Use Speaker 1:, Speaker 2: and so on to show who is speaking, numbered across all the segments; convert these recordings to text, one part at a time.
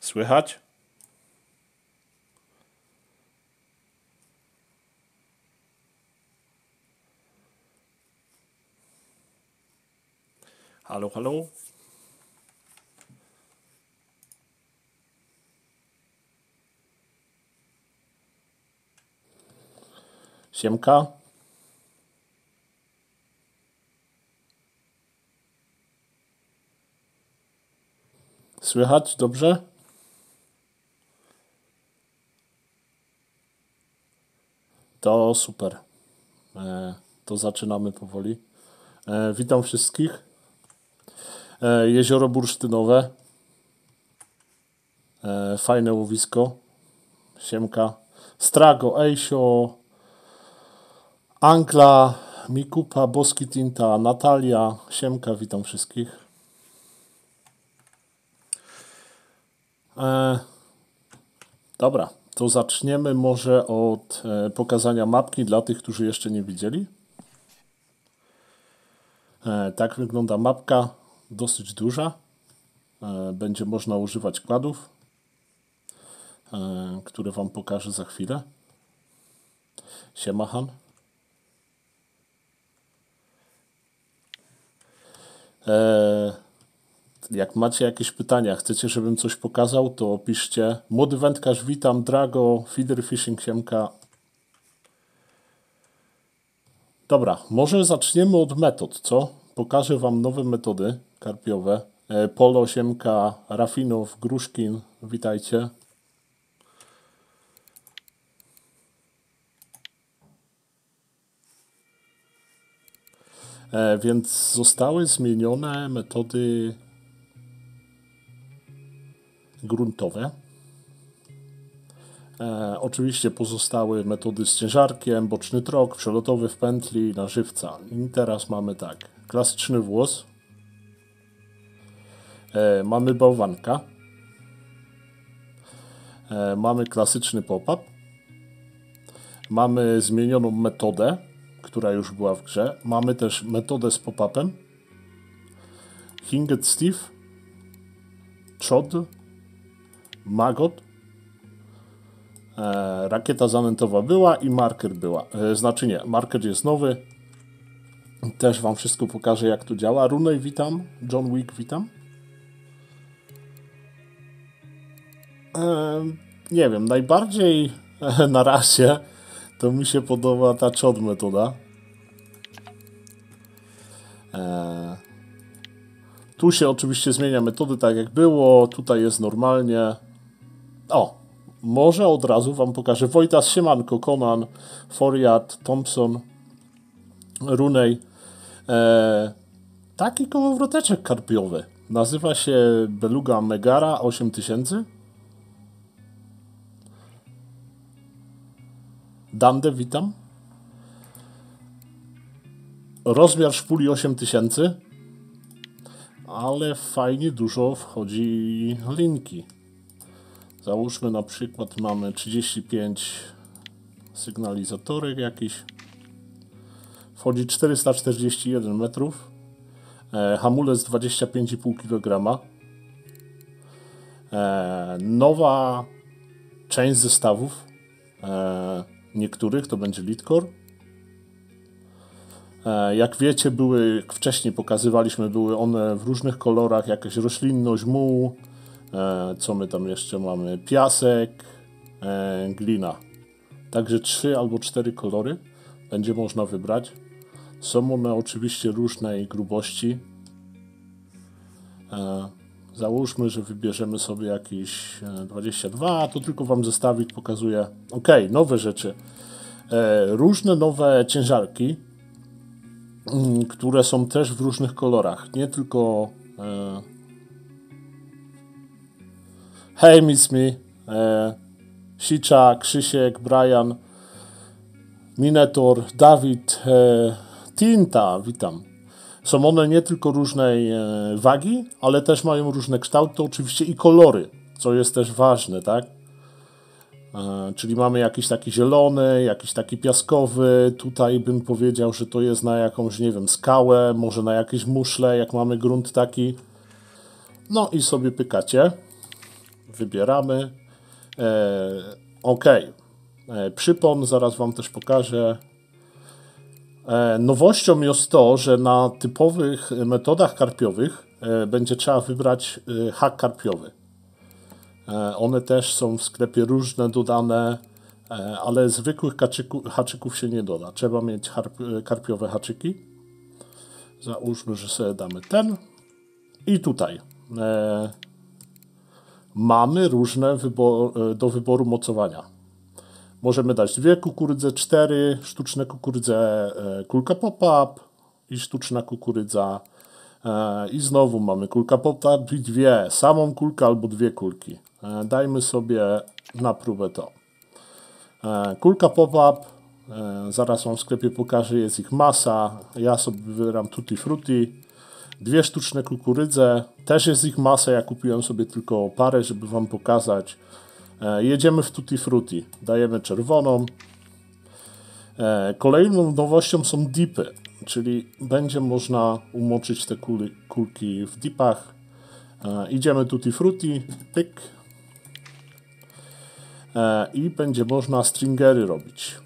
Speaker 1: Słychać? Halo, halo. Siemka. Słychać dobrze? To super. E, to zaczynamy powoli. E, witam wszystkich. E, jezioro bursztynowe. Fajne łowisko. Siemka. Strago, Ejsio, Angla, Mikupa, Boski Tinta, Natalia. Siemka, witam wszystkich. Dobra, to zaczniemy może od e, pokazania mapki dla tych, którzy jeszcze nie widzieli. E, tak wygląda mapka, dosyć duża. E, będzie można używać kładów, które Wam pokażę za chwilę. Siemahan. E, jak macie jakieś pytania, chcecie, żebym coś pokazał, to piszcie. Młody wędkarz, witam, Drago, Feeder Fishing, Siemka. Dobra, może zaczniemy od metod, co? Pokażę Wam nowe metody karpiowe. E, Polo, Siemka, Rafinow, Gruszkin, witajcie. E, Więc zostały zmienione metody gruntowe. E, oczywiście pozostały metody z ciężarkiem, boczny trok, przelotowy w pętli, na żywca. I teraz mamy tak, klasyczny włos, e, mamy bałwanka, e, mamy klasyczny pop-up, mamy zmienioną metodę, która już była w grze, mamy też metodę z pop-upem, Hinget Steve, Chod, Magot, e, rakieta zanętowa była i marker była. E, znaczy nie, marker jest nowy. Też Wam wszystko pokażę, jak to działa. Runej witam, John Wick witam. E, nie wiem, najbardziej e, na razie to mi się podoba ta chod metoda. E, tu się oczywiście zmienia metody tak jak było, tutaj jest normalnie. O, może od razu Wam pokażę. Wojtas, Siemanko, Conan, Foriat, Thompson, Runej. E, taki kołowroteczek karpiowy. Nazywa się Beluga Megara 8000. Dande, witam. Rozmiar szpuli 8000 ale fajnie dużo wchodzi linki. Załóżmy na przykład mamy 35 sygnalizatorek jakiś. Wchodzi 441 metrów. E, hamulec 25,5 kg. E, nowa część zestawów. E, niektórych to będzie Litcore. Jak wiecie, były, wcześniej pokazywaliśmy, były one w różnych kolorach, jakaś roślinność, muł, co my tam jeszcze mamy, piasek, e, glina. Także trzy albo cztery kolory będzie można wybrać. Są one oczywiście różnej grubości. E, Załóżmy, że wybierzemy sobie jakieś e, 22, to tylko Wam zestawik pokazuje. Ok, nowe rzeczy. E, Różne nowe ciężarki, mm, które są też w różnych kolorach. Nie tylko. Hej, Miss Me, e... Sicza, Krzysiek, Brian, Minetor, Dawid, e... Tinta, witam. Są one nie tylko różnej e... wagi, ale też mają różne kształty, oczywiście i kolory, co jest też ważne, tak? E, Czyli mamy jakiś taki zielony, jakiś taki piaskowy. Tutaj bym powiedział, że to jest na jakąś, nie wiem, skałę, może na jakieś muszle, jak mamy grunt taki. No i sobie pykacie. Wybieramy. E, OK. E, przypon, zaraz Wam też pokażę. E, nowością jest to, że na typowych metodach karpiowych będzie trzeba wybrać hak karpiowy. One też są w sklepie różne dodane, ale zwykłych kaczyku, haczyków się nie doda. Trzeba mieć karpiowe haczyki. Załóżmy, że sobie damy ten. I tutaj mamy różne wybor, do wyboru mocowania. Możemy dać dwie kukurydze, cztery sztuczne kukurydze, e, kulka pop-up i sztuczna kukurydza. E, I znowu mamy kulka pop-up i dwie, samą kulkę albo dwie kulki. E, dajmy sobie na próbę to. Kulka pop-up, zaraz Wam w sklepie pokażę, jest ich masa. Ja sobie wybieram tutti frutti. Dwie sztuczne kukurydze, też jest ich masa. Ja kupiłem sobie tylko parę, żeby Wam pokazać. E, jedziemy w Tutti Frutti. Dajemy czerwoną. E, kolejną nowością są dipy, czyli będzie można umoczyć te kuli, kulki w dipach. E, idziemy Tutti Frutti, pyk. I będzie można stringery robić,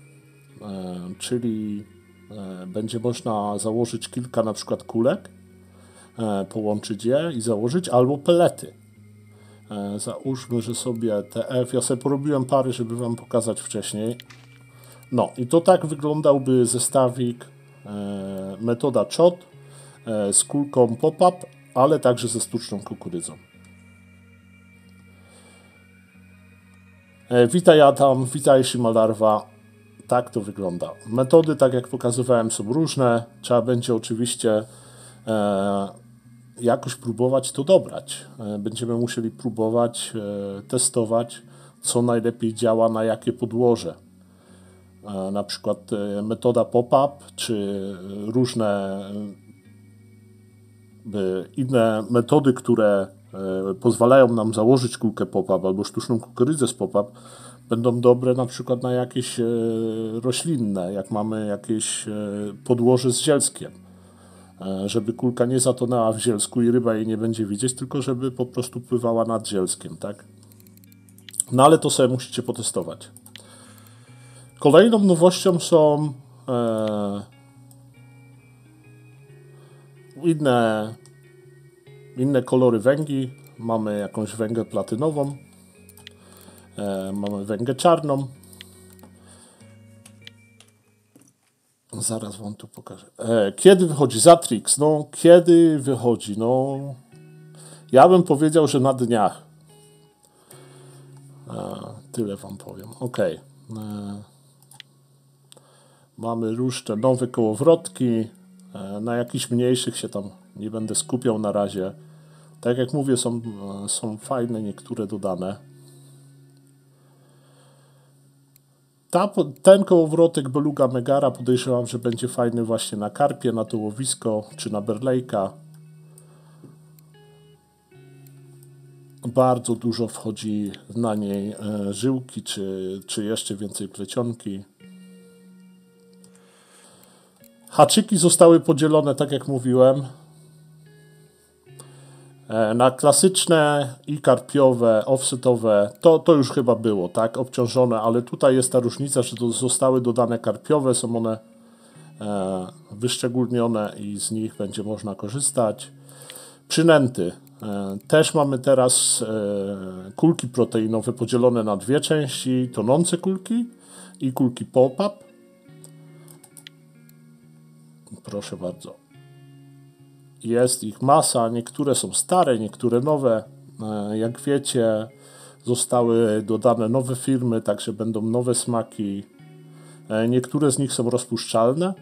Speaker 1: czyli będzie można założyć kilka na przykład kulek, połączyć je i założyć, albo pelety. E, załóżmy, że sobie TF, ja sobie porobiłem pary, żeby Wam pokazać wcześniej. No i to tak wyglądałby zestawik e, metoda CHOT e, z kulką pop-up, ale także ze sztuczną kukurydzą. Witaj Adam, witaj Shimalarwa. Tak to wygląda. Metody, tak jak pokazywałem, są różne. Trzeba będzie oczywiście jakoś próbować to dobrać. E, będziemy musieli próbować e, testować, co najlepiej działa na jakie podłoże. E, na przykład metoda pop-up, czy różne inne metody, które pozwalają nam założyć kulkę pop-up albo sztuczną kukurydzę z pop-up, będą dobre na przykład na jakieś roślinne, jak mamy jakieś podłoże z zielskiem żeby kulka nie zatonęła w zielsku i ryba jej nie będzie widzieć, tylko żeby po prostu pływała nad zielskiem, tak? No ale to sobie musicie potestować. Kolejną nowością są e, inne, inne kolory węgi. Mamy jakąś węgę platynową, e, mamy węgę czarną, Zaraz wam tu pokażę. E, kiedy wychodzi Zatrix? No, kiedy wychodzi? No, ja bym powiedział, że na dniach. E, tyle wam powiem. Ok. E, mamy różne nowe kołowrotki. E, na jakichś mniejszych się tam nie będę skupiał na razie. Tak jak mówię, są, e, są fajne niektóre dodane. Ta, ten kołowrotek Beluga Megara podejrzewam, że będzie fajny właśnie na karpie, na tułowisko czy na berlejka. Bardzo dużo wchodzi na niej e, żyłki czy, czy jeszcze więcej plecionki. Haczyki zostały podzielone, tak jak mówiłem, na klasyczne i karpiowe, offsetowe, to, to już chyba było, tak, obciążone, ale tutaj jest ta różnica, że to zostały dodane karpiowe, są one e, wyszczególnione i z nich będzie można korzystać. Przynęty. E, też mamy teraz e, kulki proteinowe podzielone na dwie części, tonące kulki i kulki pop-up. Proszę bardzo. Jest ich masa, niektóre są stare, niektóre nowe. E, jak wiecie, zostały dodane nowe firmy, także będą nowe smaki. E, niektóre z nich są rozpuszczalne.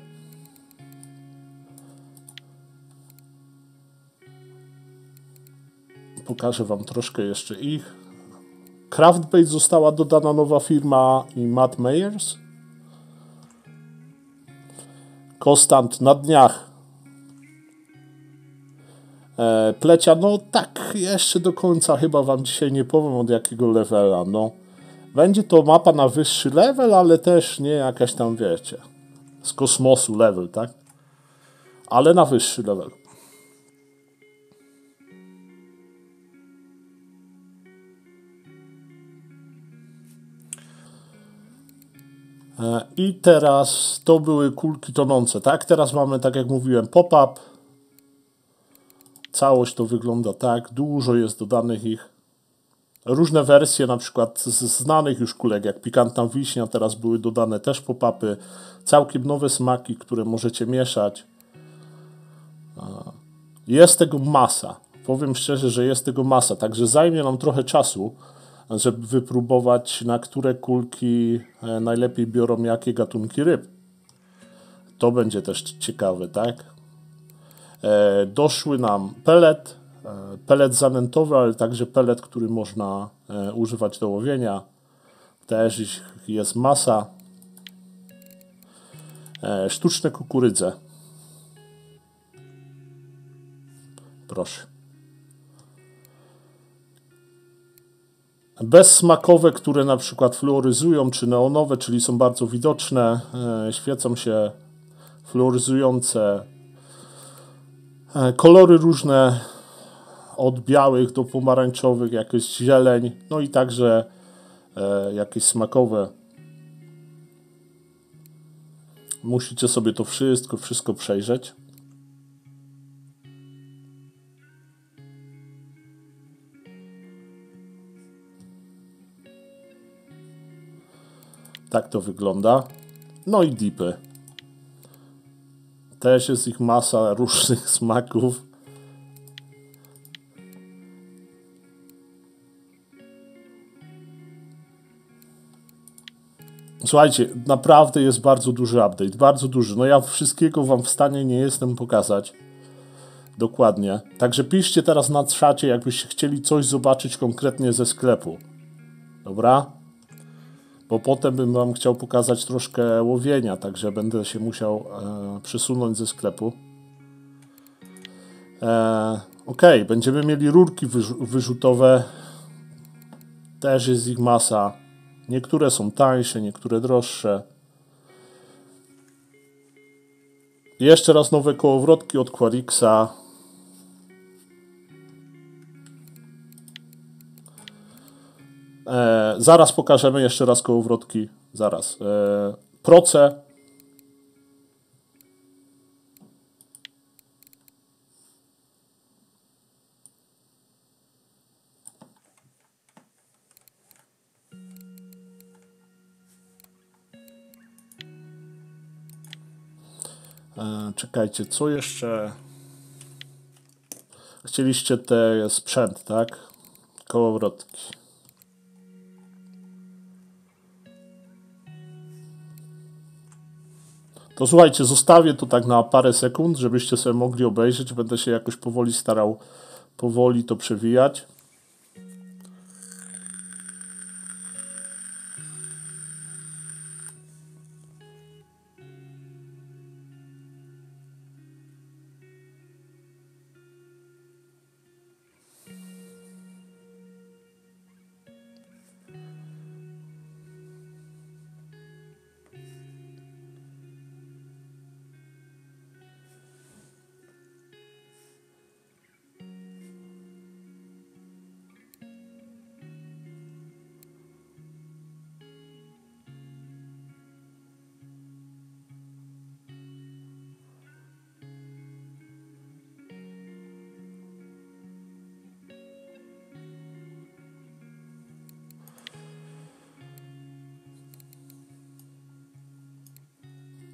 Speaker 1: Pokażę Wam troszkę jeszcze ich. Craftbait została dodana nowa firma i Matt Meyers. Konstant na dniach E, plecia. No tak, jeszcze do końca chyba wam dzisiaj nie powiem od jakiego levela, no. Będzie to mapa na wyższy level, ale też nie jakaś tam, wiecie, z kosmosu level, tak? Ale na wyższy level. E, I teraz to były kulki tonące, tak? Teraz mamy, tak jak mówiłem, pop-up, Całość to wygląda tak. Dużo jest dodanych ich. Różne wersje, na przykład z znanych już kulek, jak pikantna wiśnia, teraz były dodane też pop-upy. Całkiem nowe smaki, które możecie mieszać. Jest tego masa. Powiem szczerze, że jest tego masa, także zajmie nam trochę czasu, żeby wypróbować, na które kulki e, najlepiej biorą jakie gatunki ryb. To będzie też ciekawe, tak? E, doszły nam pelet, e, pelet zanętowy, ale także pelet, który można używać do łowienia. Też jest masa. Sztuczne kukurydze. Proszę. Bezsmakowe, które na przykład fluoryzują, czy neonowe, czyli są bardzo widoczne, e, świecą się fluoryzujące. E, kolory różne, od białych do pomarańczowych, jakieś zieleń, no i także e, jakieś smakowe. Musicie sobie to wszystko, wszystko przejrzeć. Tak to wygląda. No i dipy. Też jest ich masa różnych smaków. Słuchajcie, naprawdę jest bardzo duży update, bardzo duży. No ja wszystkiego wam w stanie nie jestem pokazać. Dokładnie. Także piszcie teraz na czacie, jakbyście chcieli coś zobaczyć konkretnie ze sklepu. Dobra? Bo potem bym Wam chciał pokazać troszkę łowienia, także będę się musiał e, przesunąć ze sklepu. E, ok, będziemy mieli rurki wyrzutowe. Też jest ich masa. Niektóre są tańsze, niektóre droższe. Jeszcze raz nowe kołowrotki od Quarixa. E, zaraz pokażemy jeszcze raz kołowrotki. Zaraz. E, proce. E, czekajcie, co jeszcze? Chcieliście te sprzęt, tak? Kołowrotki. To słuchajcie, zostawię to tak na parę sekund, żebyście sobie mogli obejrzeć. Będę się jakoś powoli starał powoli to przewijać.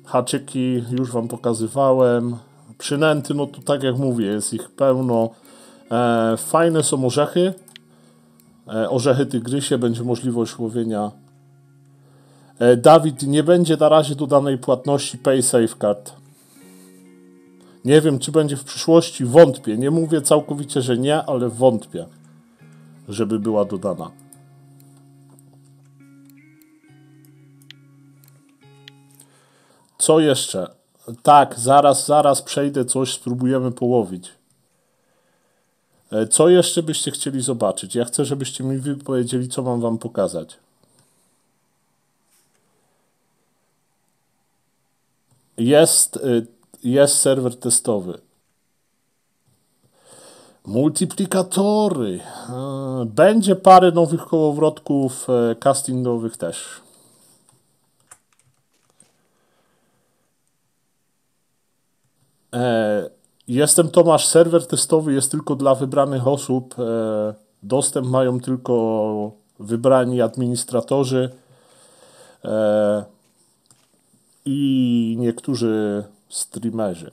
Speaker 1: Haczyki już Wam pokazywałem. Przynęty, no to tak jak mówię, jest ich pełno. E, fajne są orzechy. E, orzechy tygrysie, będzie możliwość łowienia. E, Dawid, nie będzie na razie dodanej płatności Pay Safecard. Nie wiem, czy będzie w przyszłości, wątpię. Nie mówię całkowicie, że nie, ale wątpię, żeby była dodana. Co jeszcze? Tak, zaraz, zaraz przejdę, coś spróbujemy połowić. E, co jeszcze byście chcieli zobaczyć? Ja chcę, żebyście mi wypowiedzieli, co mam wam pokazać. Jest, y, jest serwer testowy. Multiplikatory. E, będzie parę nowych kołowrotków e, castingowych też. Jestem Tomasz, serwer testowy jest tylko dla wybranych osób. E, dostęp mają tylko wybrani administratorzy e, i niektórzy streamerzy.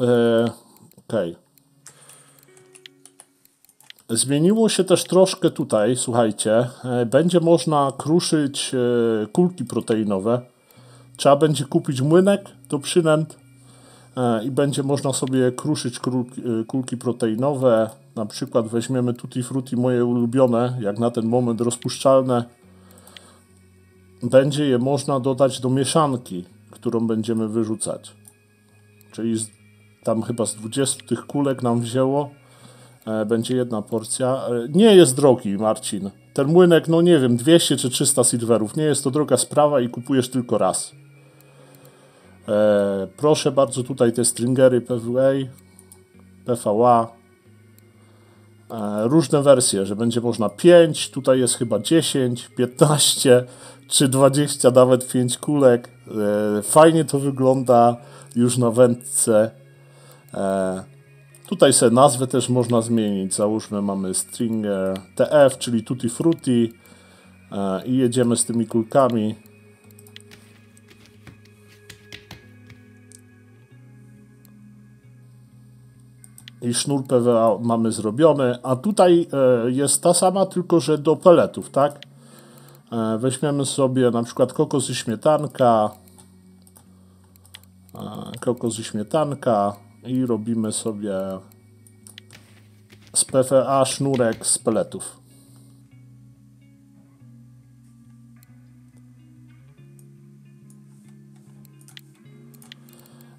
Speaker 1: E, okej. Okay. Zmieniło się też troszkę tutaj, słuchajcie. E, będzie można kruszyć e, kulki proteinowe. Trzeba będzie kupić młynek do przynęt i będzie można sobie kruszyć kulki proteinowe. Na przykład weźmiemy Tutti Frutti, moje ulubione, jak na ten moment rozpuszczalne. Będzie je można dodać do mieszanki, którą będziemy wyrzucać. Czyli tam chyba z 20 tych kulek nam wzięło. E, będzie jedna porcja. E, nie jest drogi, Marcin. Ten młynek, no nie wiem, 200 czy 300 silverów. Nie jest to droga sprawa i kupujesz tylko raz. E, proszę bardzo, tutaj te stringery PWA, PVA. E, różne wersje, że będzie można 5, tutaj jest chyba 10, 15 czy 20, nawet 5 kulek. E, fajnie to wygląda już na wędce. E, tutaj sobie nazwę też można zmienić. Załóżmy mamy stringer TF, czyli Tutti Frutti e, i jedziemy z tymi kulkami. I sznur PWA mamy zrobiony, a tutaj e, jest ta sama, tylko że do peletów, tak? Weźmiemy sobie na przykład kokos i śmietanka, kokos i śmietanka, i robimy sobie z PFA sznurek z peletów.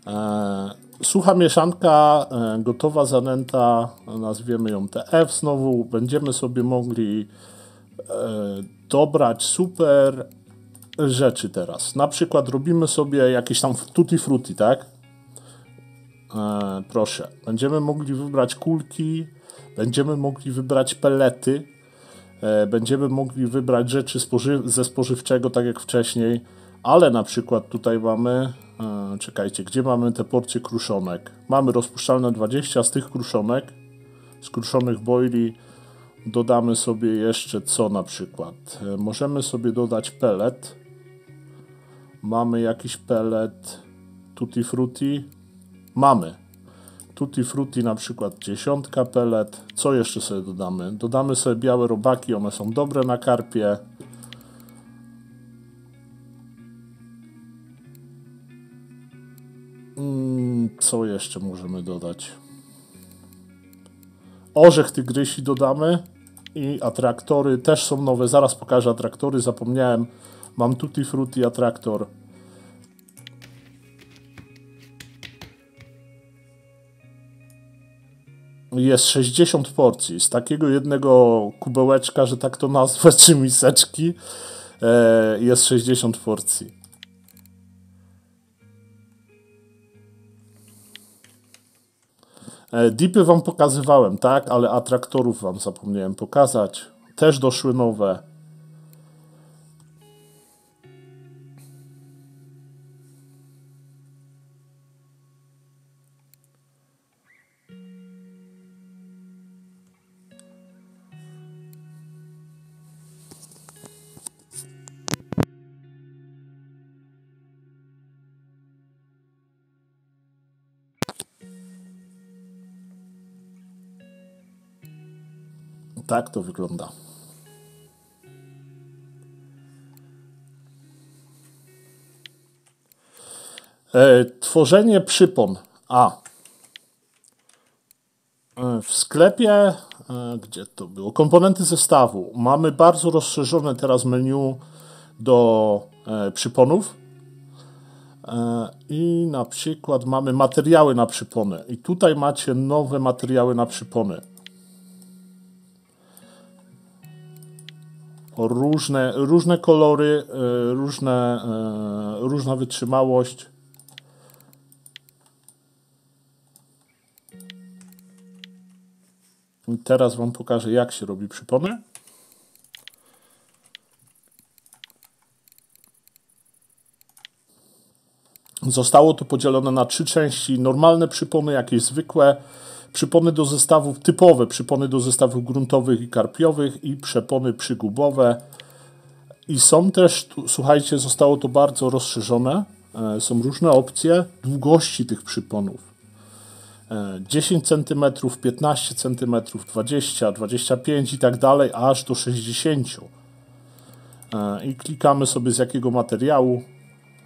Speaker 1: E, sucha mieszanka, e, gotowa zanęta, nazwiemy ją TF znowu. Będziemy sobie mogli e, dobrać super rzeczy teraz. Na przykład robimy sobie jakieś tam tutti frutti, tak? E, proszę, będziemy mogli wybrać kulki, będziemy mogli wybrać pelety, e, będziemy mogli wybrać rzeczy spoży ze spożywczego, tak jak wcześniej, ale na przykład tutaj mamy, e, czekajcie, gdzie mamy te porcje kruszonek? Mamy rozpuszczalne 20 z tych kruszonek, z kruszonych boili dodamy sobie jeszcze co na przykład? Możemy sobie dodać pelet. Mamy jakiś pelet tutti frutti, Mamy Tutti Frutti na przykład dziesiątka pelet. Co jeszcze sobie dodamy? Dodamy sobie białe robaki, one są dobre na karpie. Mm, co jeszcze możemy dodać? Orzech tygrysi dodamy i atraktory też są nowe. Zaraz pokażę atraktory, zapomniałem. Mam Tutti Frutti atraktor. Jest 60 porcji. Z takiego jednego kubełeczka, że tak to nazwę, czy miseczki, e, jest 60 porcji. E, dipy wam pokazywałem, tak, ale atraktorów wam zapomniałem pokazać. Też doszły nowe. Tak to wygląda. E, tworzenie przypon. A. E, w sklepie, e, gdzie to było? Komponenty zestawu. Mamy bardzo rozszerzone teraz menu do e, przyponów. I na przykład mamy materiały na przypony. I tutaj macie nowe materiały na przypony. Różne, różne kolory, e, różne, e, różna wytrzymałość. I teraz Wam pokażę, jak się robi przypony. Zostało to podzielone na trzy części. Normalne przypony, jakieś zwykłe, przypony do zestawów typowe, przypony do zestawów gruntowych i karpiowych i przepony przygubowe. I są też, tu, słuchajcie, zostało to bardzo rozszerzone. E, są różne opcje długości tych przyponów. 10 cm, 15 cm, 20, 25 i tak dalej, aż do 60. E, I klikamy sobie z jakiego materiału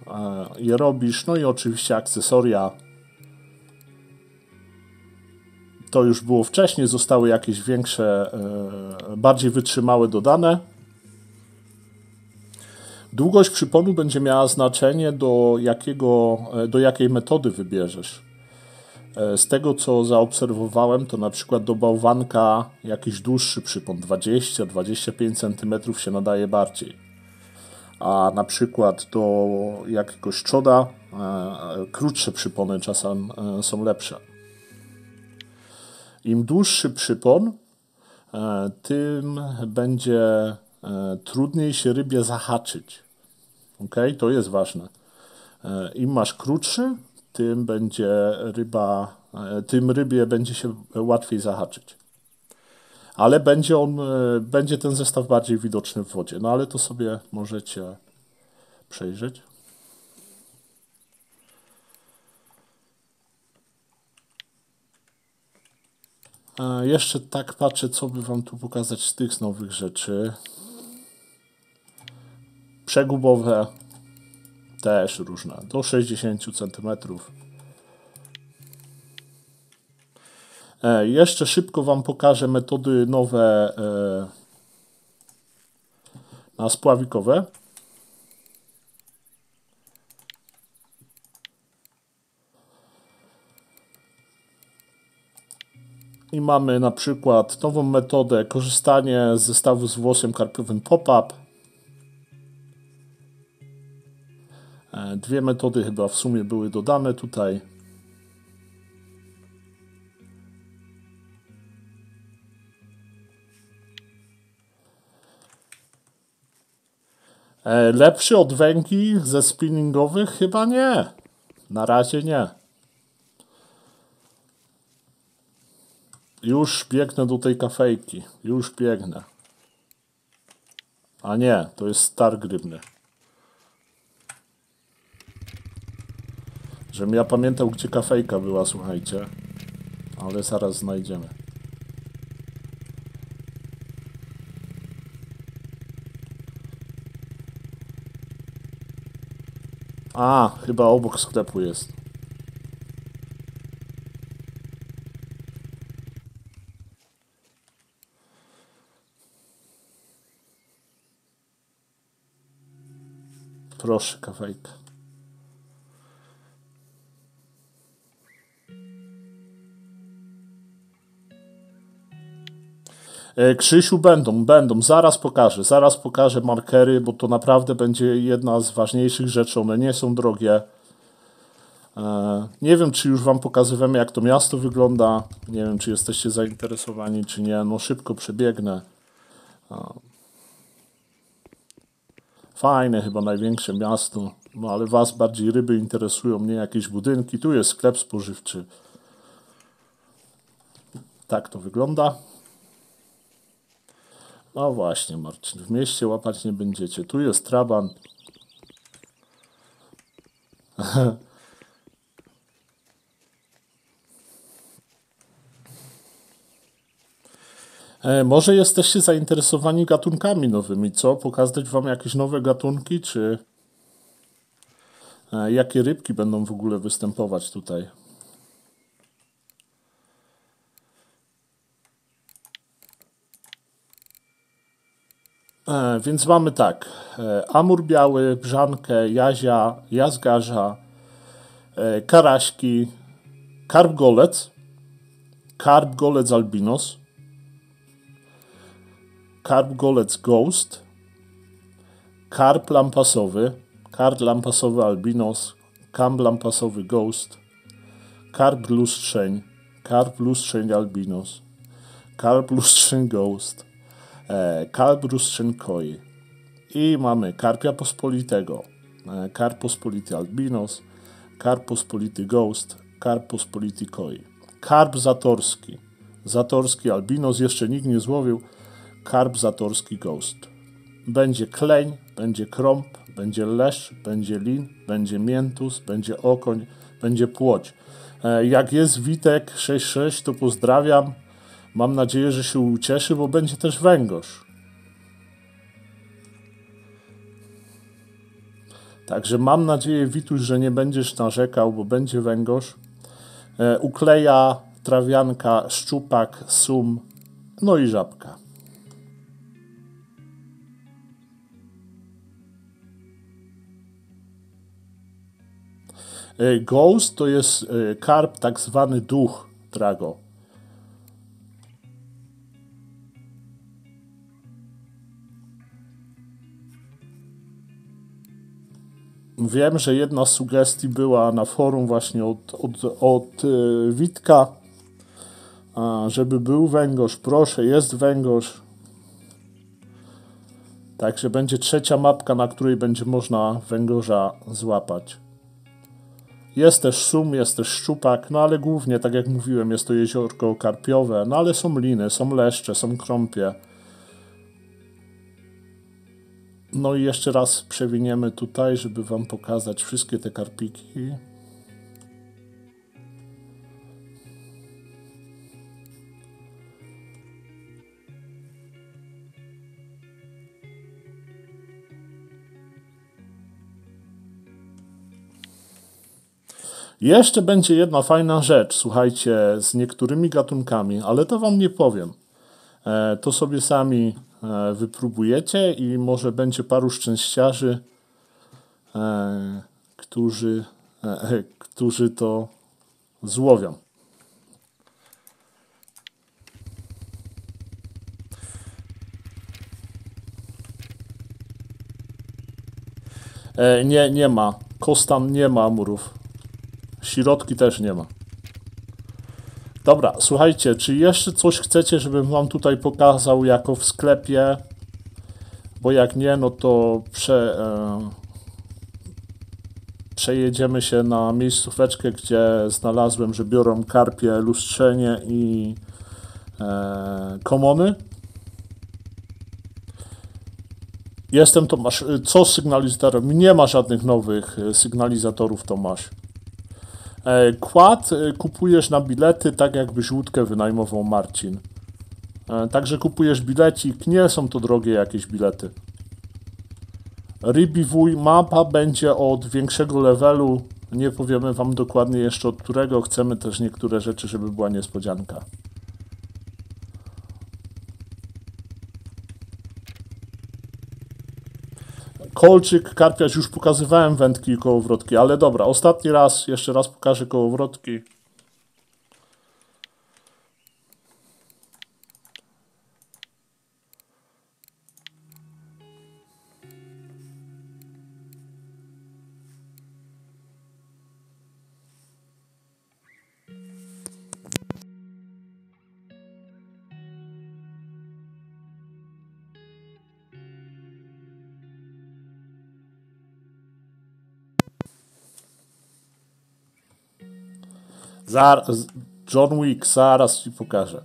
Speaker 1: e, je robisz. No i oczywiście akcesoria. To już było wcześniej, zostały jakieś większe, bardziej wytrzymałe dodane. Długość przyponu będzie miała znaczenie do, jakiego, e, do jakiej metody wybierzesz. E, z tego co zaobserwowałem, to na przykład do bałwanka jakiś dłuższy przypon 20-25 cm się nadaje bardziej. A na przykład do jakiegoś czoda e, krótsze przypony czasem są lepsze. Im dłuższy przypon, tym będzie trudniej się rybie zahaczyć. Ok, to jest ważne. E, Im masz krótszy, tym będzie ryba, e, tym rybie będzie się łatwiej zahaczyć. Ale będzie on, e, będzie ten zestaw bardziej widoczny w wodzie. No ale to sobie możecie przejrzeć. Jeszcze tak patrzę, co by Wam tu pokazać z tych nowych rzeczy przegubowe też różne, do 60 cm. E, jeszcze szybko Wam pokażę metody nowe e, na spławikowe. I mamy na przykład nową metodę korzystanie z zestawu z włosem karpiowym pop-up E, dwie metody chyba w sumie były dodane tutaj. E, lepszy od węgi ze spinningowych? Chyba nie. Na razie nie. Już biegnę do tej kafejki. Już biegnę. A nie, to jest star grybny. Żebym ja pamiętał, gdzie kafejka była, słuchajcie. Ale zaraz znajdziemy. A, chyba obok sklepu jest. Proszę, kafejka. E, Krzysiu, będą, będą. Zaraz pokażę, zaraz pokażę markery, bo to naprawdę będzie jedna z ważniejszych rzeczy. One nie są drogie. E, nie wiem, czy już Wam pokazywamy, jak to miasto wygląda. Nie wiem, czy jesteście zainteresowani, czy nie. No szybko przebiegnę. Fajne, chyba największe miasto. No ale Was bardziej ryby interesują, nie jakieś budynki. Tu jest sklep spożywczy. Tak to wygląda. No właśnie, Marcin, w mieście łapać nie będziecie. Tu jest traban. może jesteście zainteresowani gatunkami nowymi, co? Pokazać wam jakieś nowe gatunki, czy e, jakie rybki będą w ogóle występować tutaj? E, więc mamy tak, e, amur biały, brzankę, jazia, jazgarza, e, karaśki, karp golec, karp golec albinos, karp golec ghost, karp lampasowy, karp lampasowy albinos, kamp lampasowy ghost, karp lustrzeń, karp lustrzeń albinos, Karp Lustrzyn Ghost, e, Karp Lustrzyn Koi i mamy Karpia Pospolitego, e, Karp Pospolity Albinos, Karp Pospolity Ghost, Karp Pospolity Koi, Karp Zatorski, Zatorski Albinos, jeszcze nikt nie złowił, Karp Zatorski Ghost. Będzie kleń, będzie krąb, będzie leszcz, będzie lin, będzie miętus, będzie okoń, będzie płoć. E, jak jest Witek 66, to pozdrawiam. Mam nadzieję, że się ucieszy, bo będzie też węgorz. Także mam nadzieję, Wituś, że nie będziesz narzekał, bo będzie węgorz. E, ukleja, trawianka, szczupak, sum, no i żabka. Ghost to jest e, karp, tak zwany duch Drago. Wiem, że jedna z sugestii była na forum właśnie od, od, od e, Witka, żeby był węgorz. Proszę, jest węgorz. Także będzie trzecia mapka, na której będzie można węgorza złapać. Jest też sum, jest też szczupak, no ale głównie, tak jak mówiłem, jest to jeziorko karpiowe, no ale są liny, są leszcze, są krąpie. No i jeszcze raz przewiniemy tutaj, żeby Wam pokazać wszystkie te karpiki. Jeszcze będzie jedna fajna rzecz, słuchajcie, z niektórymi gatunkami, ale to Wam nie powiem. E, to sobie sami e, wypróbujecie i może będzie paru szczęściarzy, e, którzy, którzy to złowią. Nie, nie ma. Kostan nie ma murów. Środki też nie ma. Dobra, słuchajcie, czy jeszcze coś chcecie, żebym wam tutaj pokazał jako w sklepie? Bo jak nie, no to prze, e, przejedziemy się na miejscóweczkę, gdzie znalazłem, że biorą karpie, lustrzenie i e, komony. Jestem Tomasz. Co z sygnalizatorem? Nie ma żadnych nowych e, sygnalizatorów, Tomasz. E, kład e, kupujesz na bilety, tak jakbyś łódkę wynajmował Marcin. E, także kupujesz bilecik, nie są to drogie jakieś bilety. Ribiwuj mapa będzie od większego levelu, nie powiemy wam dokładnie jeszcze od którego, chcemy też niektóre rzeczy, żeby była niespodzianka. Kolczyk, karpiarz, już pokazywałem wędki i kołowrotki, ale dobra, ostatni raz, jeszcze raz pokażę kołowrotki. Zaraz, John Wick, zaraz ci pokażę.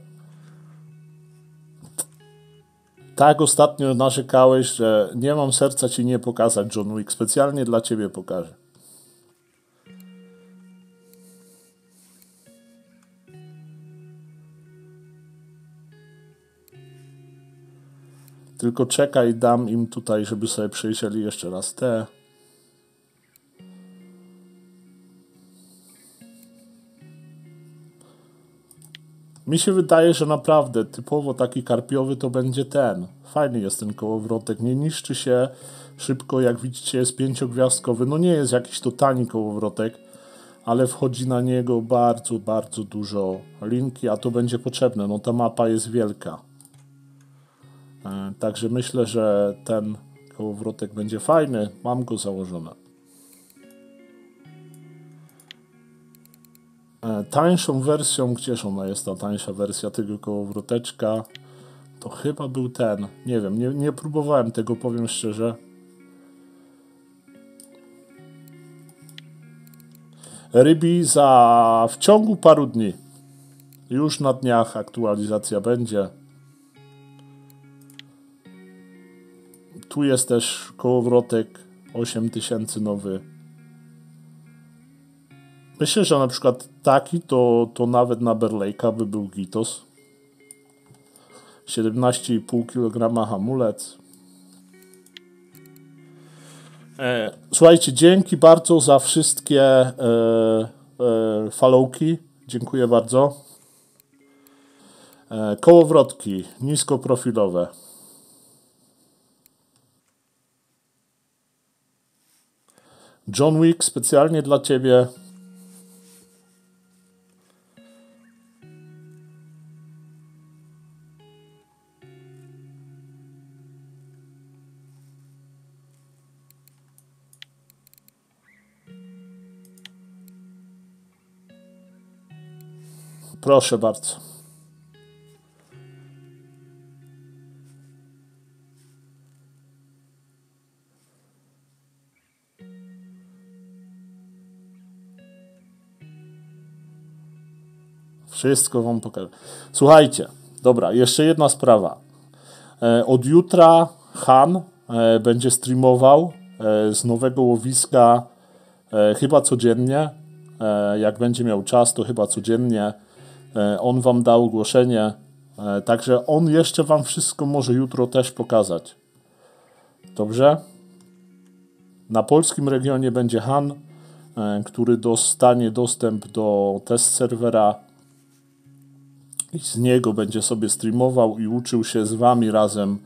Speaker 1: Tak ostatnio narzekałeś, że nie mam serca ci nie pokazać John Wick. Specjalnie dla ciebie pokażę. Tylko czekaj, dam im tutaj, żeby sobie przejrzeli jeszcze raz te. Mi się wydaje, że naprawdę typowo taki karpiowy to będzie ten. Fajny jest ten kołowrotek, nie niszczy się szybko, jak widzicie jest pięciogwiazdkowy. No nie jest jakiś to tani kołowrotek, ale wchodzi na niego bardzo, bardzo dużo linki, a to będzie potrzebne. No ta mapa jest wielka. E, także myślę, że ten kołowrotek będzie fajny. Mam go założony. Tańszą wersją, gdzież ona jest ta tańsza wersja tego kołowroteczka? To chyba był ten. Nie wiem, nie, nie próbowałem tego, powiem szczerze. Rybi za w ciągu paru dni. Już na dniach aktualizacja będzie. Tu jest też kołowrotek 8000 nowy. Myślę, że na przykład taki to, to nawet na Berlejka by był Gitos. 17,5 kg hamulec. E, słuchajcie, dzięki bardzo za wszystkie e, e. Dziękuję bardzo. E, kołowrotki niskoprofilowe. John Wick specjalnie dla Ciebie. Proszę bardzo. Wszystko wam pokażę. Słuchajcie, dobra, jeszcze jedna sprawa. E, od jutra Han e, będzie streamował e, z nowego łowiska chyba codziennie. Jak będzie miał czas, to chyba codziennie. On wam da ogłoszenie. Także on jeszcze wam wszystko może jutro też pokazać. Dobrze? Na polskim regionie będzie Han, który dostanie dostęp do test serwera i z niego będzie sobie streamował i uczył się z wami razem.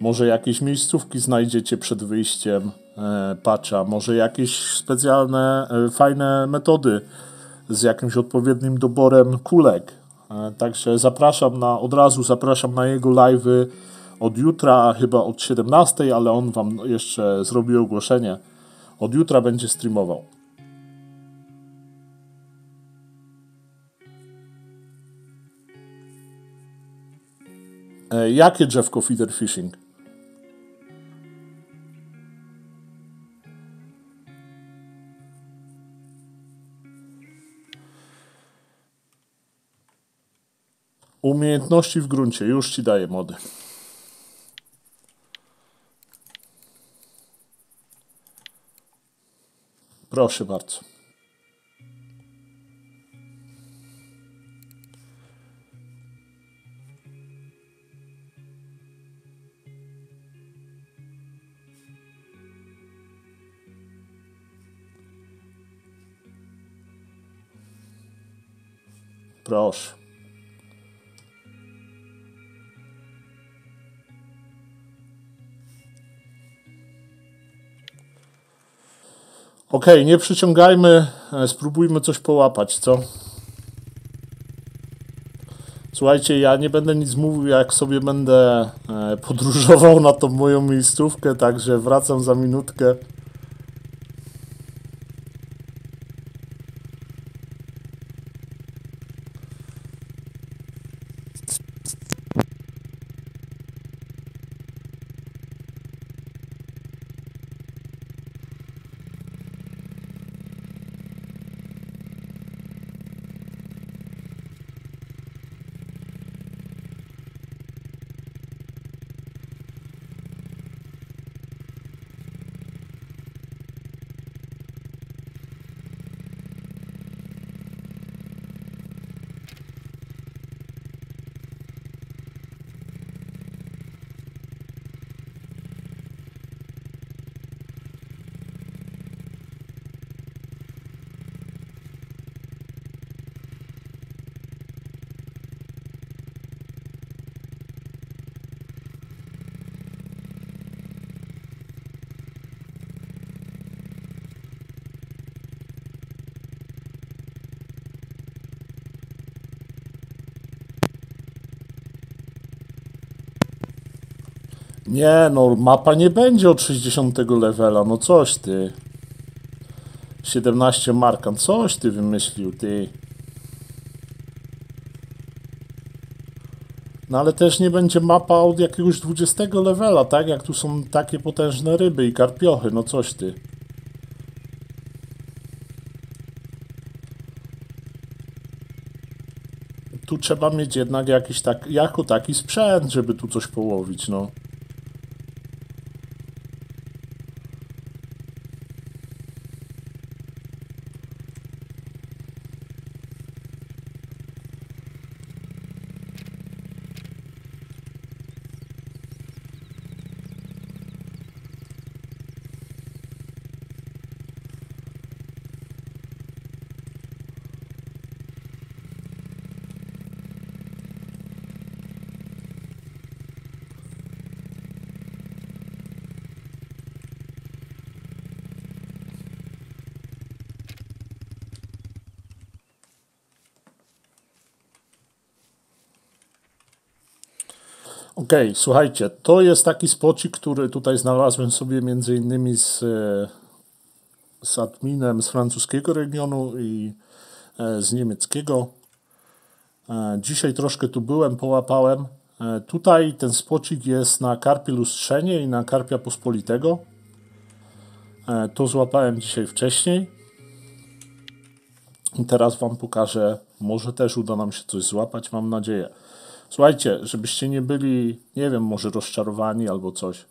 Speaker 1: Może jakieś miejscówki znajdziecie przed wyjściem e, patcha, może jakieś specjalne, e, fajne metody z jakimś odpowiednim doborem kulek. E, także zapraszam na, od razu zapraszam na jego live'y od jutra, chyba od 17, ale on wam jeszcze zrobi ogłoszenie. Od jutra będzie streamował. E, jakie drzewko feeder fishing? Umiejętności w gruncie. Już ci daję mody. Proszę bardzo. Proszę. Ok, nie przyciągajmy, e, spróbujmy coś połapać, co? Słuchajcie, ja nie będę nic mówił, jak sobie będę e, podróżował na tą moją miejscówkę, także wracam za minutkę. Nie, no mapa nie będzie od 60 levela, no coś ty. 17 markan, coś ty wymyślił, ty. No ale też nie będzie mapa od jakiegoś 20 levela, tak? Jak tu są takie potężne ryby i karpiochy, no coś ty. Tu trzeba mieć jednak jakiś tak, jako taki sprzęt, żeby tu coś połowić, no. Okej, okay, słuchajcie, to jest taki spocik, który tutaj znalazłem sobie między innymi z, e, z adminem z francuskiego regionu i e, z niemieckiego. E, dzisiaj troszkę tu byłem, połapałem. Tutaj ten spocik jest na karpie lustrzenie i na karpia pospolitego. To złapałem dzisiaj wcześniej. I teraz Wam pokażę, może też uda nam się coś złapać, mam nadzieję. Słuchajcie, żebyście nie byli, nie wiem, może rozczarowani albo coś.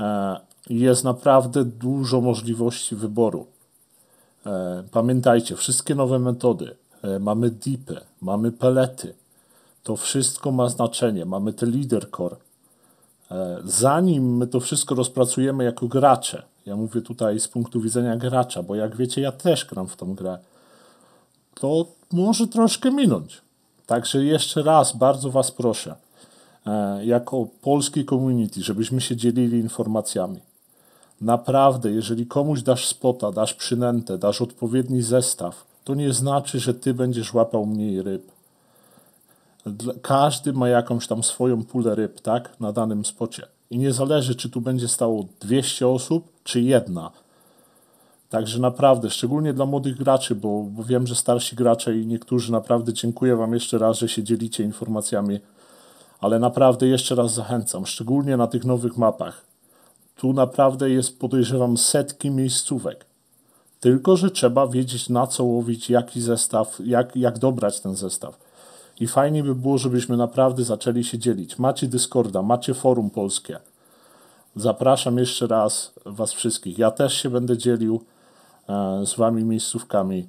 Speaker 1: E, jest naprawdę dużo możliwości wyboru. E, pamiętajcie, wszystkie nowe metody. E, mamy dipy, mamy pelety. To wszystko ma znaczenie. Mamy te leader core. Zanim my to wszystko rozpracujemy jako gracze, ja mówię tutaj z punktu widzenia gracza, bo jak wiecie, ja też gram w tą grę, to może troszkę minąć. Także jeszcze raz bardzo Was proszę, e, jako polski community, żebyśmy się dzielili informacjami. Naprawdę, jeżeli komuś dasz spota, dasz przynętę, dasz odpowiedni zestaw, to nie znaczy, że Ty będziesz łapał mniej ryb. Każdy ma jakąś tam swoją pulę ryb, tak, na danym spocie. I nie zależy, czy tu będzie stało 200 osób, czy jedna. Także naprawdę, szczególnie dla młodych graczy, bo, bo, wiem, że starsi gracze i niektórzy naprawdę dziękuję Wam jeszcze raz, że się dzielicie informacjami, ale naprawdę jeszcze raz zachęcam, szczególnie na tych nowych mapach. Tu naprawdę jest, podejrzewam, setki miejscówek. Tylko, że trzeba wiedzieć na co łowić, jaki zestaw, jak, jak dobrać ten zestaw. I fajnie by było, żebyśmy naprawdę zaczęli się dzielić. Macie Discorda, macie forum polskie. Zapraszam jeszcze raz Was wszystkich. Ja też się będę dzielił. E, z Wami miejscówkami.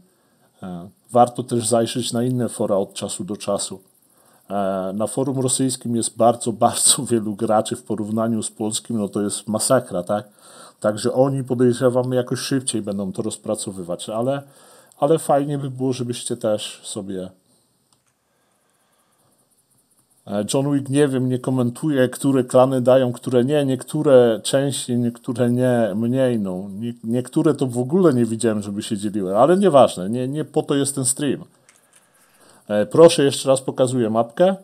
Speaker 1: E, warto też zajrzeć na inne fora od czasu do czasu. E, na forum rosyjskim jest bardzo, bardzo wielu graczy w porównaniu z polskim, no to jest masakra, tak? Także oni podejrzewam jakoś szybciej będą to rozpracowywać, ale, ale fajnie by było, żebyście też sobie John Wick nie wiem, nie komentuje, które klany dają, które nie, niektóre części, niektóre nie, mniej, no. Nie, niektóre to w ogóle nie widziałem, żeby się dzieliły, ale nieważne, nie, nie po to jest ten stream. E, proszę, jeszcze raz pokazuję mapkę.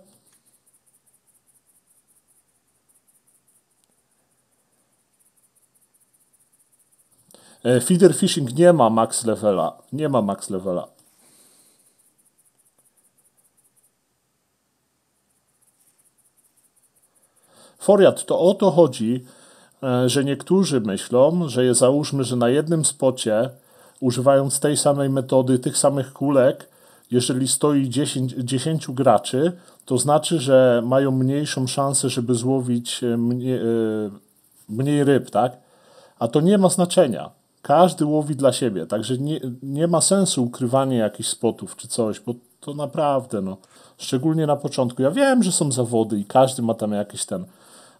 Speaker 1: E, feeder fishing nie ma max levela, nie ma max levela. Foriat, to o to chodzi, e, że niektórzy myślą, że je załóżmy, że na jednym spocie, używając tej samej metody, tych samych kulek, jeżeli stoi 10, 10 graczy, to znaczy, że mają mniejszą szansę, żeby złowić e, mniej, e, mniej ryb, tak? A to nie ma znaczenia. Każdy łowi dla siebie, także nie, nie ma sensu ukrywanie jakichś spotów czy coś, bo to naprawdę, no, szczególnie na początku. Ja wiem, że są zawody i każdy ma tam jakiś ten,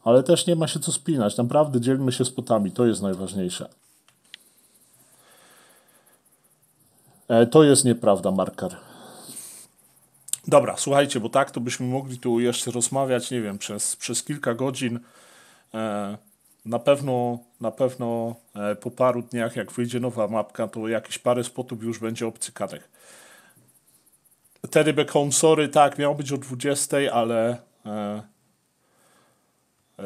Speaker 1: ale też nie ma się co spinać. Naprawdę dzielmy się spotami, to jest najważniejsze. E, to jest nieprawda, Markar. Dobra, słuchajcie, bo tak to byśmy mogli tu jeszcze rozmawiać, nie wiem, przez, przez kilka godzin. E, na pewno, na pewno e, po paru dniach, jak wyjdzie nowa mapka, to jakieś parę spotów już będzie obcykanych. Terry Back Home, sorry, tak, miał być o 20, ale E,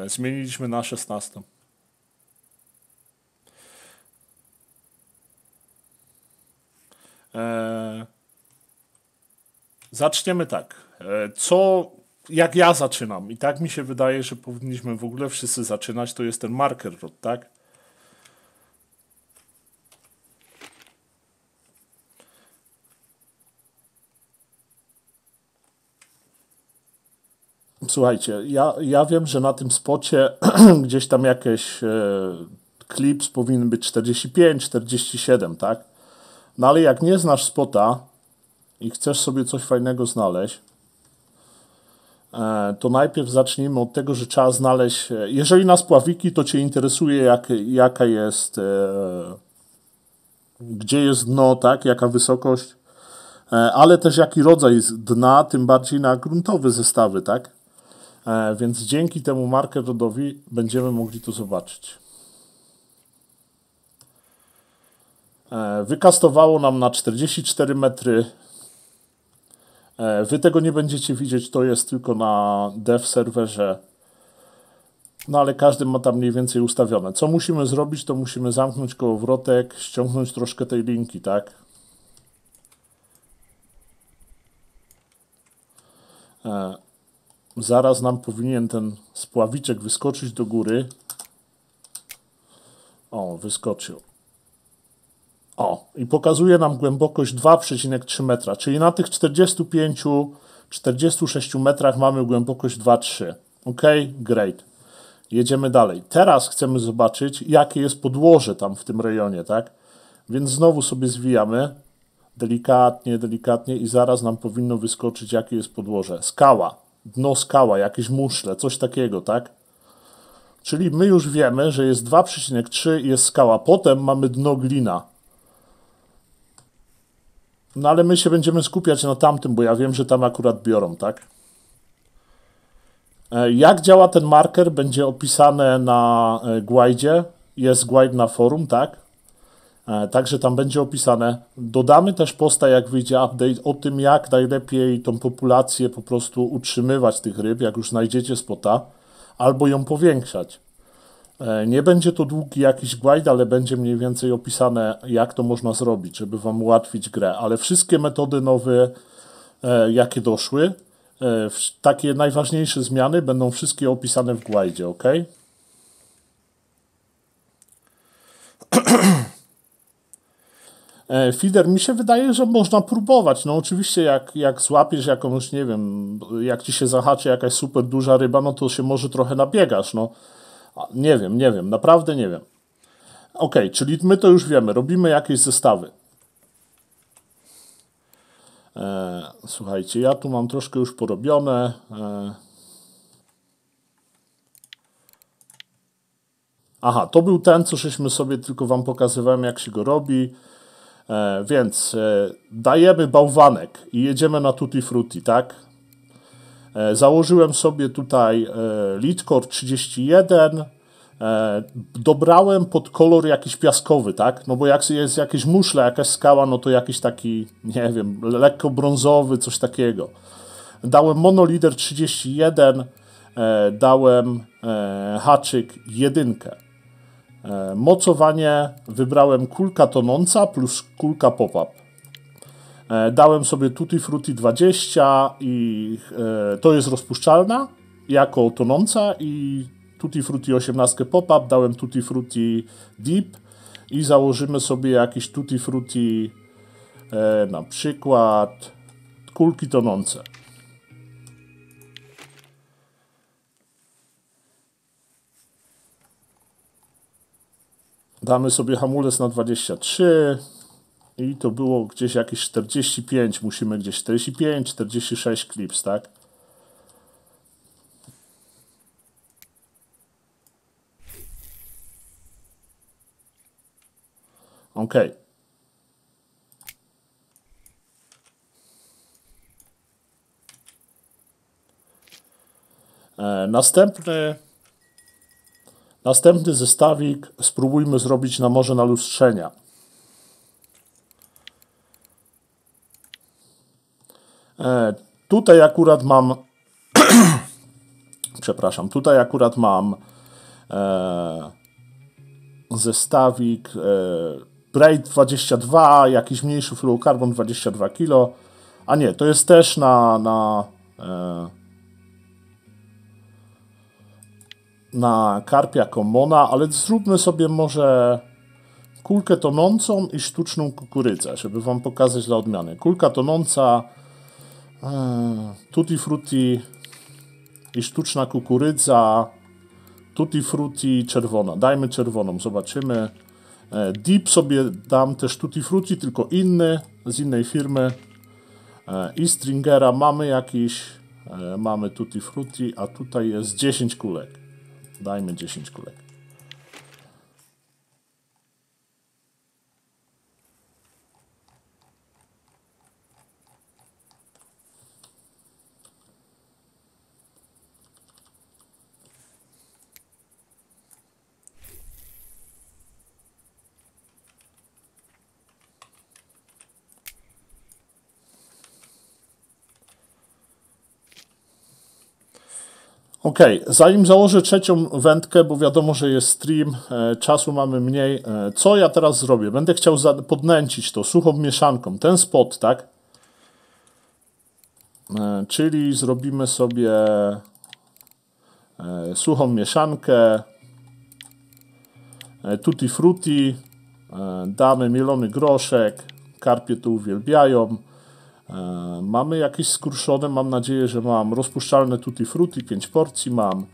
Speaker 1: zmieniliśmy na 16. E, zaczniemy tak. E, co jak ja zaczynam i tak mi się wydaje, że powinniśmy w ogóle wszyscy zaczynać, to jest ten marker tak? Słuchajcie, ja, ja wiem, że na tym spocie gdzieś tam jakieś e, klips powinny być 45, 47, tak? No ale jak nie znasz spota i chcesz sobie coś fajnego znaleźć, e, to najpierw zacznijmy od tego, że trzeba znaleźć, e, jeżeli na spławiki, to Cię interesuje, jak, jaka jest, e, gdzie jest dno, tak, jaka wysokość, ale też jaki rodzaj dna, tym bardziej na gruntowe zestawy, tak. Więc dzięki temu markerodowi będziemy mogli to zobaczyć. Wykastowało nam na 44 metry E, wy tego nie będziecie widzieć, to jest tylko na dev serwerze. No ale każdy ma tam mniej więcej ustawione. Co musimy zrobić, to musimy zamknąć kołowrotek, ściągnąć troszkę tej linki, tak? E, zaraz nam powinien ten spławiczek wyskoczyć do góry. O, wyskoczył. O, i pokazuje nam głębokość 2,3 metra, czyli na tych 45-46 metrach mamy głębokość 2,3. Ok, great. Jedziemy dalej. Teraz chcemy zobaczyć, jakie jest podłoże tam w tym rejonie, tak? Więc znowu sobie zwijamy delikatnie, delikatnie i zaraz nam powinno wyskoczyć, jakie jest podłoże. Skała, dno skała, jakieś muszle, coś takiego, tak? Czyli my już wiemy, że jest 2,3 i jest skała. Potem mamy dno glina. No ale my się będziemy skupiać na tamtym, bo ja wiem, że tam akurat biorą, tak? E, jak działa ten marker, będzie opisane na e, Guidzie. Jest guide na forum, tak? E, także tam będzie opisane. Dodamy też posta, jak wyjdzie update, o tym, jak najlepiej tą populację po prostu utrzymywać tych ryb, jak już znajdziecie spota, albo ją powiększać. E, nie będzie to długi jakiś guide, ale będzie mniej więcej opisane, jak to można zrobić, żeby Wam ułatwić grę. Ale wszystkie metody nowe, e, jakie doszły, takie najważniejsze zmiany będą wszystkie opisane w guide, ok? Feeder mi się wydaje, że można próbować. No oczywiście jak, jak złapiesz jakąś, nie wiem, jak ci się zahaczy jakaś super duża ryba, no to się może trochę nabiegasz, no nie wiem, nie wiem, naprawdę nie wiem. Ok, czyli my to już wiemy, robimy jakieś zestawy. E, słuchajcie, ja tu mam troszkę już porobione. E, aha, to był ten, co żeśmy sobie tylko Wam pokazywałem, jak się go robi. E, więc e, dajemy bałwanek i jedziemy na Tutti Frutti, tak? E, założyłem sobie tutaj e, Leadcore 31, e, dobrałem pod kolor jakiś piaskowy, tak? No bo jak jest jakieś muszle, jakaś skała, no to jakiś taki, nie wiem, lekko brązowy, coś takiego. Dałem monolider 31, dałem haczyk jedynkę. Mocowanie wybrałem kulka tonąca plus kulka pop-up. E, dałem sobie Tutti Frutti 20 i e, to jest rozpuszczalna jako tonąca i Tutti Frutti 18 pop-up, dałem Tutti Frutti Deep i założymy sobie jakiś Tutti Frutti e, na przykład kulki tonące. Damy sobie hamulec na 23, i to było gdzieś jakieś 45, musimy gdzieś 45, 46 clips, tak? Ok. E, następny, następny zestawik spróbujmy zrobić na morze na lustrzenia. E, tutaj akurat mam, przepraszam, tutaj akurat mam e, zestawik e, Braid 22, jakiś mniejszy fluorocarbon 22 kg, a nie, to jest też na, na, e, na karpia commona, ale zróbmy sobie może kulkę tonącą i sztuczną kukurydzę, żeby Wam pokazać dla odmiany. Kulka tonąca, e, tutti frutti i sztuczna kukurydza, tutti frutti czerwona. Dajmy czerwoną, zobaczymy. E, Deep sobie dam też tutti frutti, tylko inny, z innej firmy. E, I stringera mamy jakiś, mamy tutti frutti, a tutaj jest 10 kulek. Dajmy 10 kulek. Ok, zanim założę trzecią wędkę, bo wiadomo, że jest stream, e, czasu mamy mniej. E, co ja teraz zrobię? Będę chciał podnęcić to suchą mieszanką, ten spot, tak? E, czyli zrobimy sobie suchą mieszankę, tutti frutti, damy mielony groszek, karpie to uwielbiają. E, mamy jakieś skruszone, mam nadzieję, że mam rozpuszczalne tutti frutti, 5 porcji mam.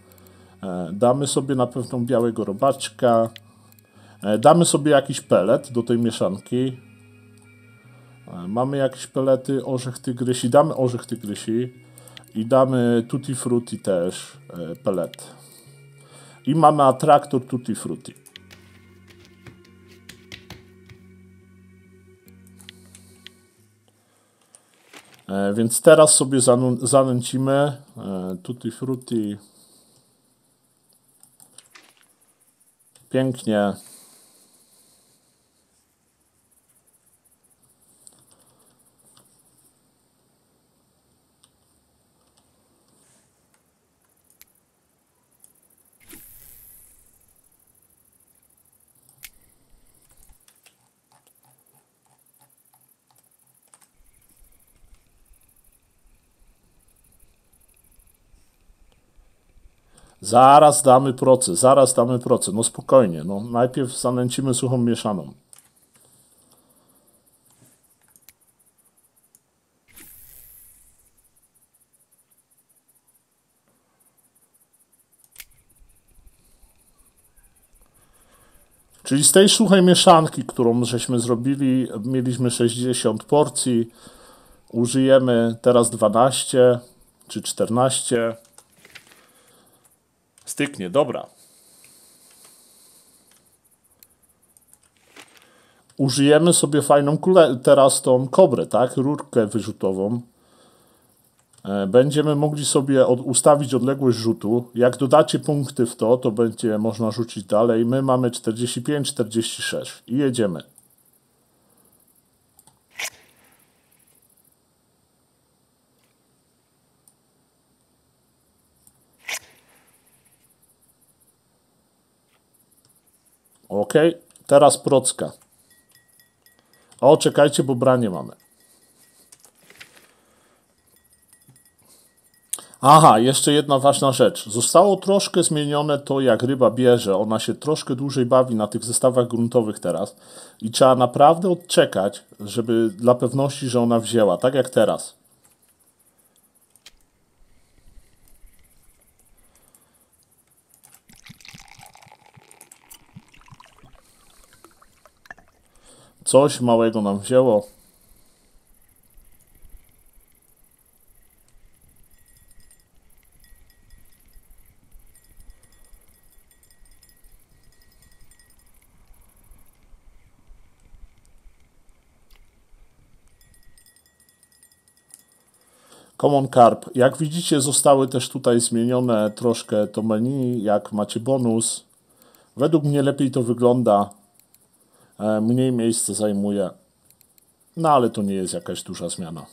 Speaker 1: E, damy sobie na pewno białego robaczka. E, damy sobie jakiś pelet do tej mieszanki. Mamy jakieś pelety, orzech tygrysi, damy orzech tygrysi i damy tutti frutti też pelet. I mamy atraktor tutti frutti. Więc teraz sobie zanęcimy e, tutti frutti. Pięknie Zaraz damy proces, zaraz damy proces. No spokojnie, no najpierw zanęcimy suchą mieszaną. Czyli z tej suchej mieszanki, którą żeśmy zrobili, mieliśmy 60 porcji, użyjemy teraz 12 czy 14. Styknie, dobra. Użyjemy sobie fajną kulę, teraz tą kobrę, tak? Rurkę wyrzutową. E, będziemy mogli sobie od, ustawić odległość rzutu. Jak dodacie punkty w to, to będzie można rzucić dalej. My mamy 45, 46 i jedziemy. Ok, teraz procka. O, czekajcie, bo branie mamy. Aha, jeszcze jedna ważna rzecz. Zostało troszkę zmienione to, jak ryba bierze. Ona się troszkę dłużej bawi na tych zestawach gruntowych teraz i trzeba naprawdę odczekać, żeby dla pewności, że ona wzięła, tak jak teraz. Coś małego nam wzięło. Common Carp. Jak widzicie, zostały też tutaj zmienione troszkę to menu, jak macie bonus. Według mnie lepiej to wygląda. E, mniej miejsca zajmuje. No ale to nie jest jakaś duża zmiana.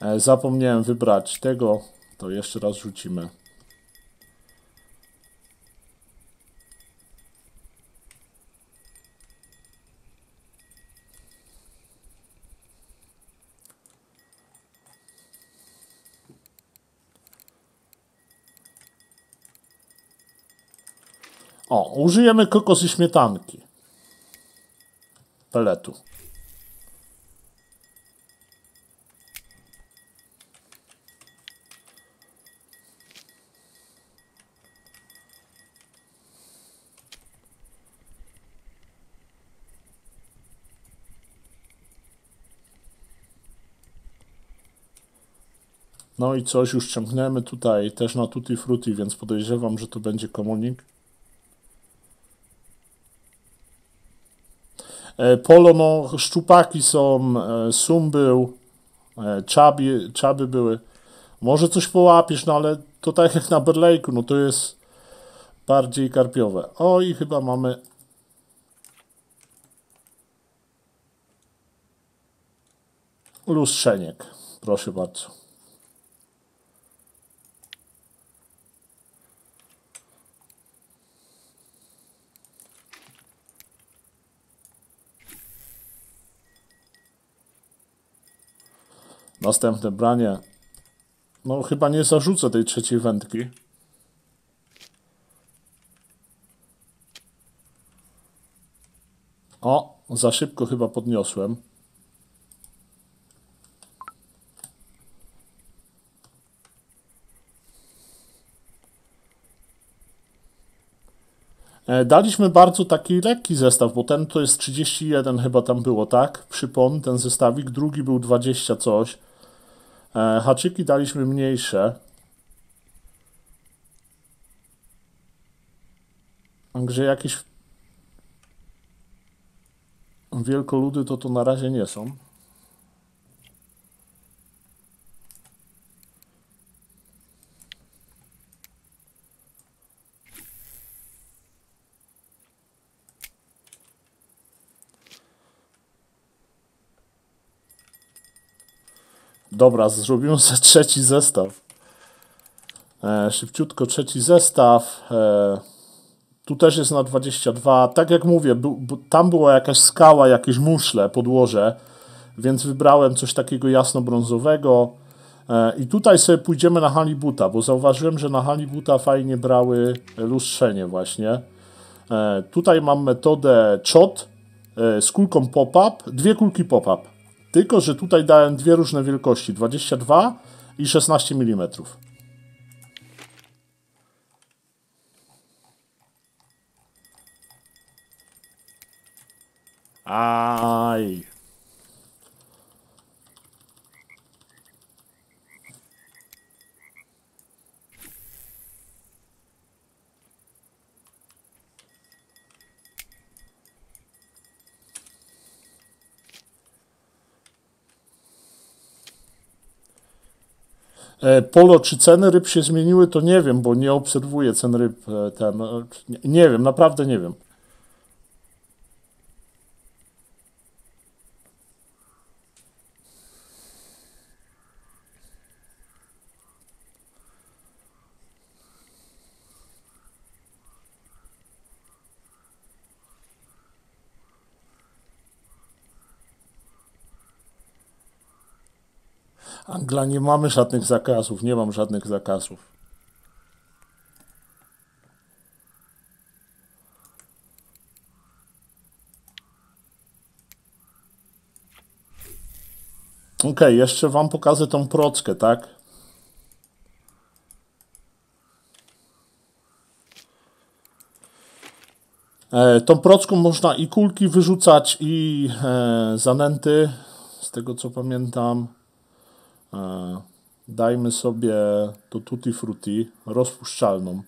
Speaker 1: E, zapomniałem wybrać tego, to jeszcze raz rzucimy. O, użyjemy kokos i śmietanki. Peletu. No i coś już ciągniemy tutaj też na Tutti Frutti, więc podejrzewam, że to będzie komunik. Polo, no, szczupaki są, e, sum był, e, czaby, czaby były. Może coś połapiesz, no ale to tak jak na Berlejku, no to jest bardziej karpiowe. O i chyba mamy lustrzeniek. Proszę bardzo. Następne branie. No chyba nie zarzucę tej trzeciej wędki. O, za szybko chyba podniosłem. E, daliśmy bardzo taki lekki zestaw, bo ten to jest 31 chyba tam było, tak? Przypon, ten zestawik, drugi był 20 coś. E, haczyki daliśmy mniejsze. Także jakieś wielkoludy to to na razie nie są. Dobra, zrobimy sobie trzeci zestaw. E, szybciutko trzeci zestaw. E, tu też jest na 22. Tak jak mówię, bu, bu, tam była jakaś skała, jakieś muszle, podłoże, więc wybrałem coś takiego jasno-brązowego. E, I tutaj sobie pójdziemy na halibuta, bo zauważyłem, że na halibuta fajnie brały lustrzenie właśnie. E, tutaj mam metodę CHOT e, z kulką pop-up, dwie kulki pop-up. Tylko, że tutaj dałem dwie różne wielkości, 22 i 16 mm. Aj. Polo, czy ceny ryb się zmieniły, to nie wiem, bo nie obserwuję cen ryb. E, ten, e, nie wiem, naprawdę nie wiem. Angla nie mamy żadnych zakazów, nie mam żadnych zakazów. Ok, jeszcze Wam pokażę tą prockę, tak? E, tą procką można i kulki wyrzucać, i e, zanęty, z tego co pamiętam. E, dajmy sobie do Tutti Frutti rozpuszczalną.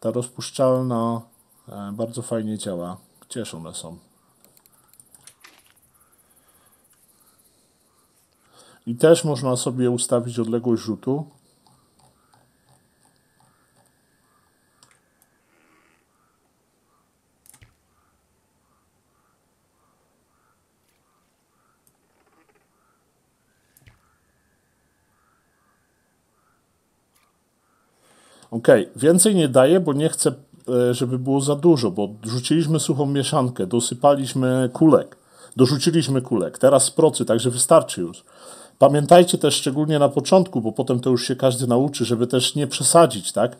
Speaker 1: Ta rozpuszczalna e, bardzo fajnie działa. Gdzież one są? I też można sobie ustawić odległość rzutu. Ok, więcej nie daję, bo nie chcę, e, żeby było za dużo, bo rzuciliśmy suchą mieszankę, dosypaliśmy kulek, dorzuciliśmy kulek, teraz z procy, także wystarczy już. Pamiętajcie też szczególnie na początku, bo potem to już się każdy nauczy, żeby też nie przesadzić, tak?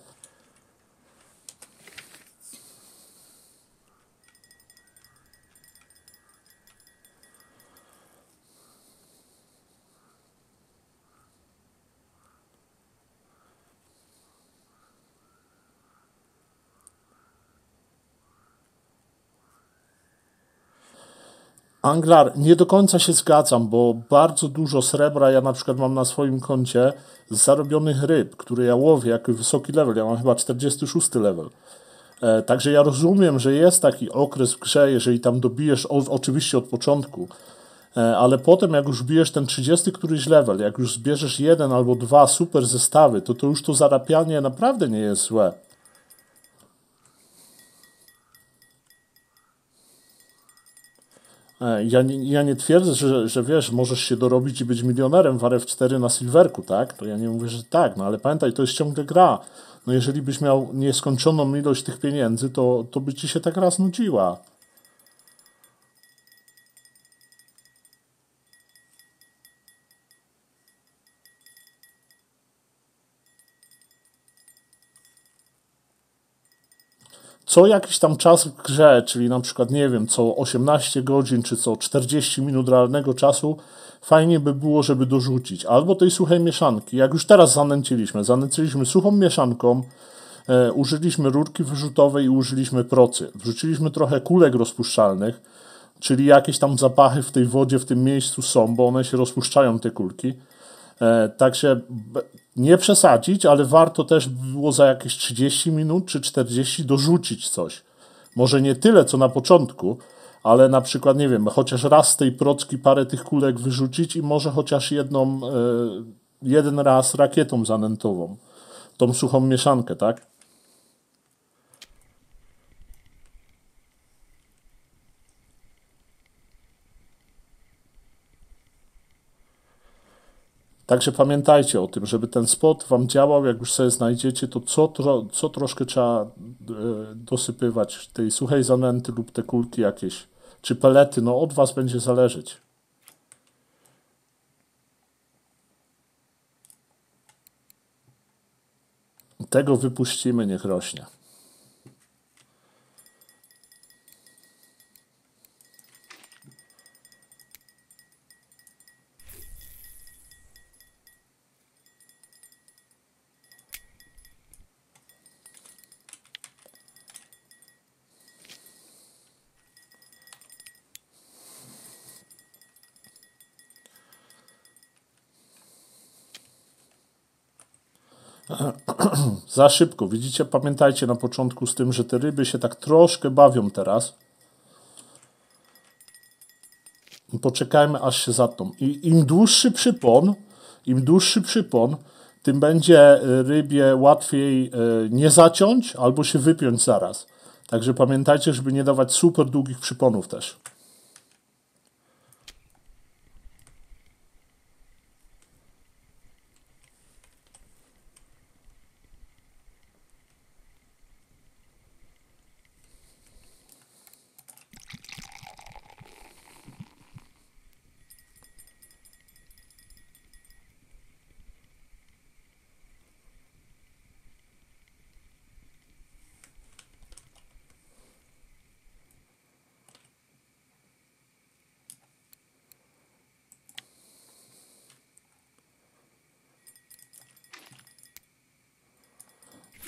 Speaker 1: Anglar, nie do końca się zgadzam, bo bardzo dużo srebra ja na przykład mam na swoim koncie z zarobionych ryb, które ja łowię jako wysoki level. Ja mam chyba 46 level. E, także ja rozumiem, że jest taki okres w grze, jeżeli tam dobijesz, o, oczywiście od początku, e, ale potem jak już bijesz ten 30 któryś level, jak już zbierzesz jeden albo dwa super zestawy, to to już to zarapianie naprawdę nie jest złe. Ja nie, ja nie twierdzę, że, że wiesz, możesz się dorobić i być milionerem w RF4 na Silverku, tak? To ja nie mówię, że tak, no ale pamiętaj, to jest ciągle gra. No jeżeli byś miał nieskończoną ilość tych pieniędzy, to, to by ci się tak raz nudziła. Co jakiś tam czas w grze, czyli na przykład, nie wiem, co 18 godzin, czy co 40 minut realnego czasu, fajnie by było, żeby dorzucić. Albo tej suchej mieszanki, jak już teraz zanęciliśmy. Zanęciliśmy suchą mieszanką, e, użyliśmy rurki wyrzutowej i użyliśmy procy. Wrzuciliśmy trochę kulek rozpuszczalnych, czyli jakieś tam zapachy w tej wodzie, w tym miejscu są, bo one się rozpuszczają, te kulki. E, także nie przesadzić, ale warto też było za jakieś 30 minut czy 40 dorzucić coś. Może nie tyle, co na początku, ale na przykład, nie wiem, chociaż raz z tej procki parę tych kulek wyrzucić i może chociaż jedną, e, jeden raz rakietą zanętową. Tą suchą mieszankę, tak? Także pamiętajcie o tym, żeby ten spot Wam działał, jak już sobie znajdziecie, to co, tro, co troszkę trzeba e, dosypywać tej suchej zanęty lub te kulki jakieś, czy pelety, no od Was będzie zależeć. Tego wypuścimy, niech rośnie. Za szybko. Widzicie, pamiętajcie na początku z tym, że te ryby się tak troszkę bawią teraz. Poczekajmy, aż się zatną. I im dłuższy przypon, im dłuższy przypon, tym będzie rybie łatwiej e, nie zaciąć albo się wypiąć zaraz. Także pamiętajcie, żeby nie dawać super długich przyponów też.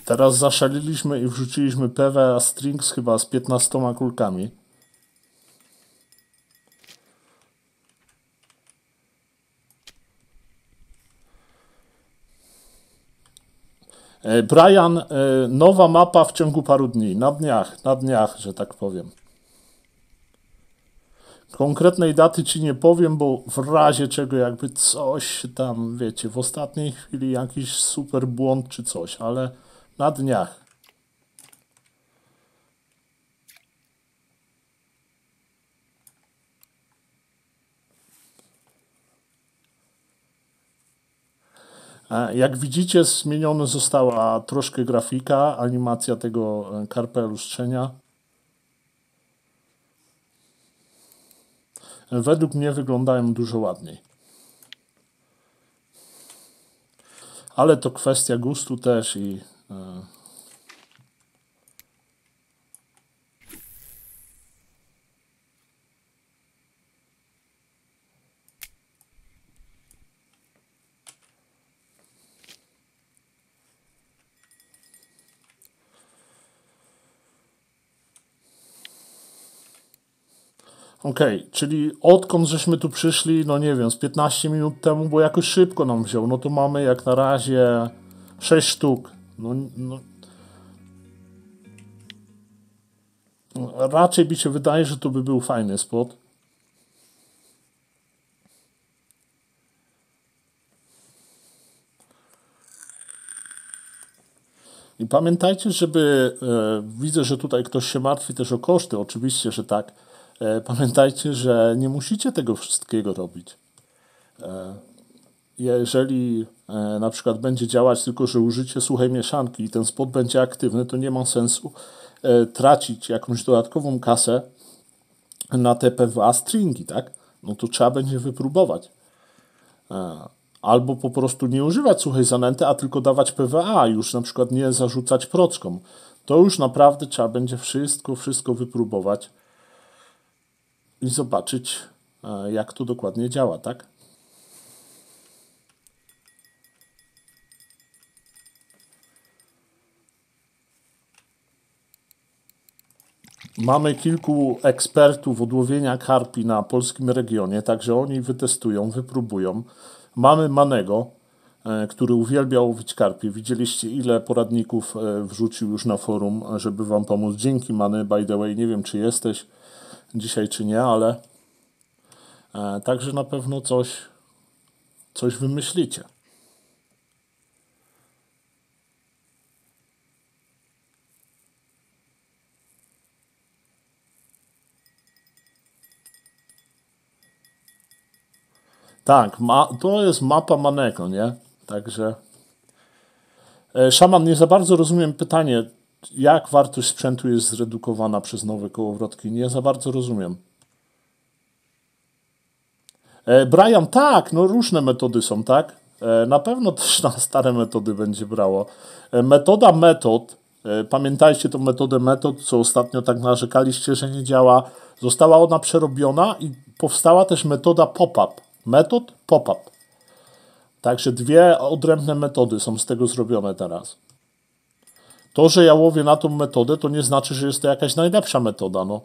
Speaker 1: Teraz zaszaliliśmy i wrzuciliśmy PWA Strings chyba z 15 kulkami. E, Brian, e, nowa mapa w ciągu paru dni, na dniach, na dniach, że tak powiem. Konkretnej daty ci nie powiem, bo w razie czego jakby coś tam, wiecie, w ostatniej chwili jakiś super błąd czy coś, ale na dniach. Jak widzicie, zmieniona została troszkę grafika, animacja tego e, karpia lustrzenia. Według mnie wyglądają dużo ładniej. Ale to kwestia gustu też i Hmm. OK, czyli odkąd żeśmy tu przyszli, no nie wiem, z 15 minut temu, bo jakoś szybko nam wziął, no to mamy jak na razie 6 sztuk no, no. Raczej mi się wydaje, że to by był fajny spot. I pamiętajcie, żeby, e, widzę, że tutaj ktoś się martwi też o koszty, oczywiście, że tak. E, pamiętajcie, że nie musicie tego wszystkiego robić. E, jeżeli e, na przykład będzie działać tylko, że użycie suchej mieszanki i ten spot będzie aktywny, to nie ma sensu e, tracić jakąś dodatkową kasę na te PWA stringi, tak? No to trzeba będzie wypróbować. E, albo po prostu nie używać suchej zanęty, a tylko dawać PWA, już na przykład nie zarzucać prockom. To już naprawdę trzeba będzie wszystko, wszystko wypróbować i zobaczyć, jak to dokładnie działa, tak? Mamy kilku ekspertów od łowienia karpi na polskim regionie, także oni wytestują, wypróbują. Mamy Manego, e, który uwielbia łowić karpie. Widzieliście, ile poradników e, wrzucił już na forum, żeby Wam pomóc. Dzięki Many, by the way. Nie wiem, czy jesteś dzisiaj, czy nie, ale e, także na pewno coś, coś wymyślicie. Tak, ma, to jest mapa Maneko, nie? Także. E, szaman, nie za bardzo rozumiem pytanie, jak wartość sprzętu jest zredukowana przez nowe kołowrotki. Nie za bardzo rozumiem. E, Brian, tak, no różne metody są, tak? E, na pewno też na stare metody będzie brało. Metoda metod, pamiętajcie tą metodę metod, co ostatnio tak narzekaliście, że nie działa. Została ona przerobiona i powstała też metoda pop-up metod pop-up. Także dwie odrębne metody są z tego zrobione teraz. To, że ja łowię na tą metodę, to nie znaczy, że jest to jakaś najlepsza metoda. No.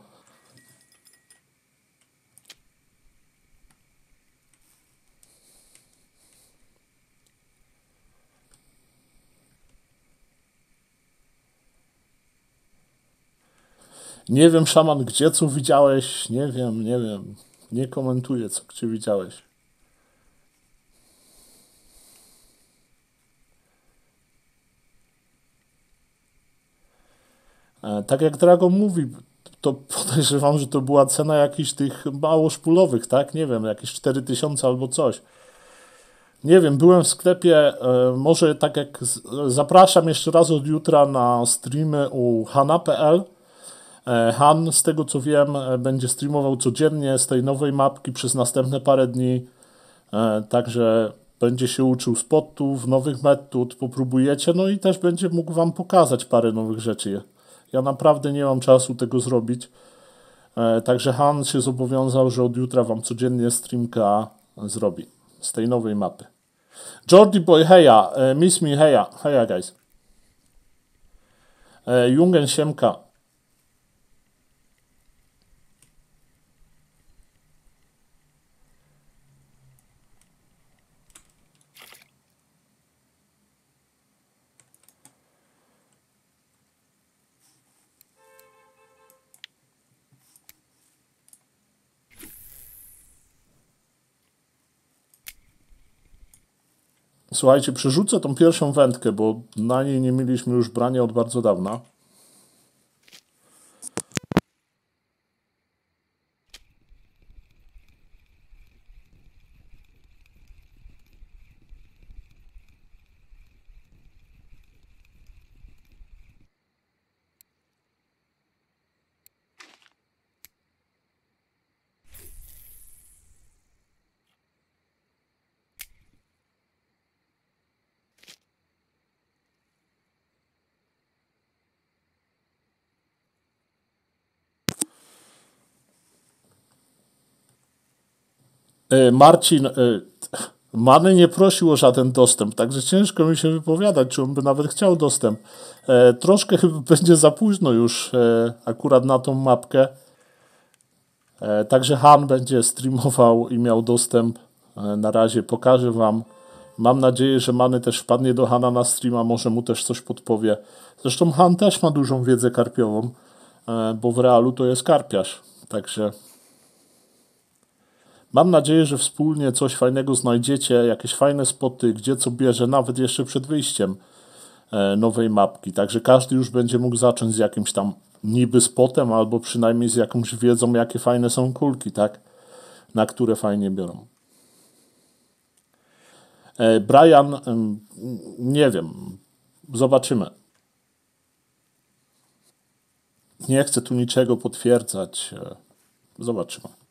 Speaker 1: Nie wiem, szaman, gdzie co widziałeś? Nie wiem, nie wiem. Nie komentuję, co gdzie widziałeś. Tak jak Dragon mówi, to podejrzewam, że to była cena jakichś tych mało szpulowych, tak? Nie wiem, jakieś 4000 albo coś. Nie wiem, byłem w sklepie, e, może tak jak zapraszam jeszcze raz od jutra na streamy u hana.pl. E, Han, z tego co wiem, będzie streamował codziennie z tej nowej mapki przez następne parę dni. Także będzie się uczył spotów, nowych metod, popróbujecie, no i też będzie mógł Wam pokazać parę nowych rzeczy. Ja naprawdę nie mam czasu tego zrobić. E, także Han się zobowiązał, że od jutra wam codziennie streamka zrobi z tej nowej mapy. Jordi Boy, heja, e, miss me, heja, heja guys. E, Jungen Siemka, Słuchajcie, przerzucę tą pierwszą wędkę, bo na niej nie mieliśmy już brania od bardzo dawna. Marcin, e, Many nie prosił o żaden dostęp, także ciężko mi się wypowiadać, czy on by nawet chciał dostęp. E, troszkę chyba będzie za późno już akurat na tą mapkę. E, także Han będzie streamował i miał dostęp. E, na razie pokażę Wam. Mam nadzieję, że Many też wpadnie do Hana na streama, może mu też coś podpowie. Zresztą Han też ma dużą wiedzę karpiową, e, bo w realu to jest karpiarz. Także mam nadzieję, że wspólnie coś fajnego znajdziecie, jakieś fajne spoty, gdzie co bierze, nawet jeszcze przed wyjściem nowej mapki. Także każdy już będzie mógł zacząć z jakimś tam niby spotem, albo przynajmniej z jakąś wiedzą, jakie fajne są kulki, tak? Na które fajnie biorą. E, Brian, nie wiem, zobaczymy. Nie chcę tu niczego potwierdzać. E, zobaczymy.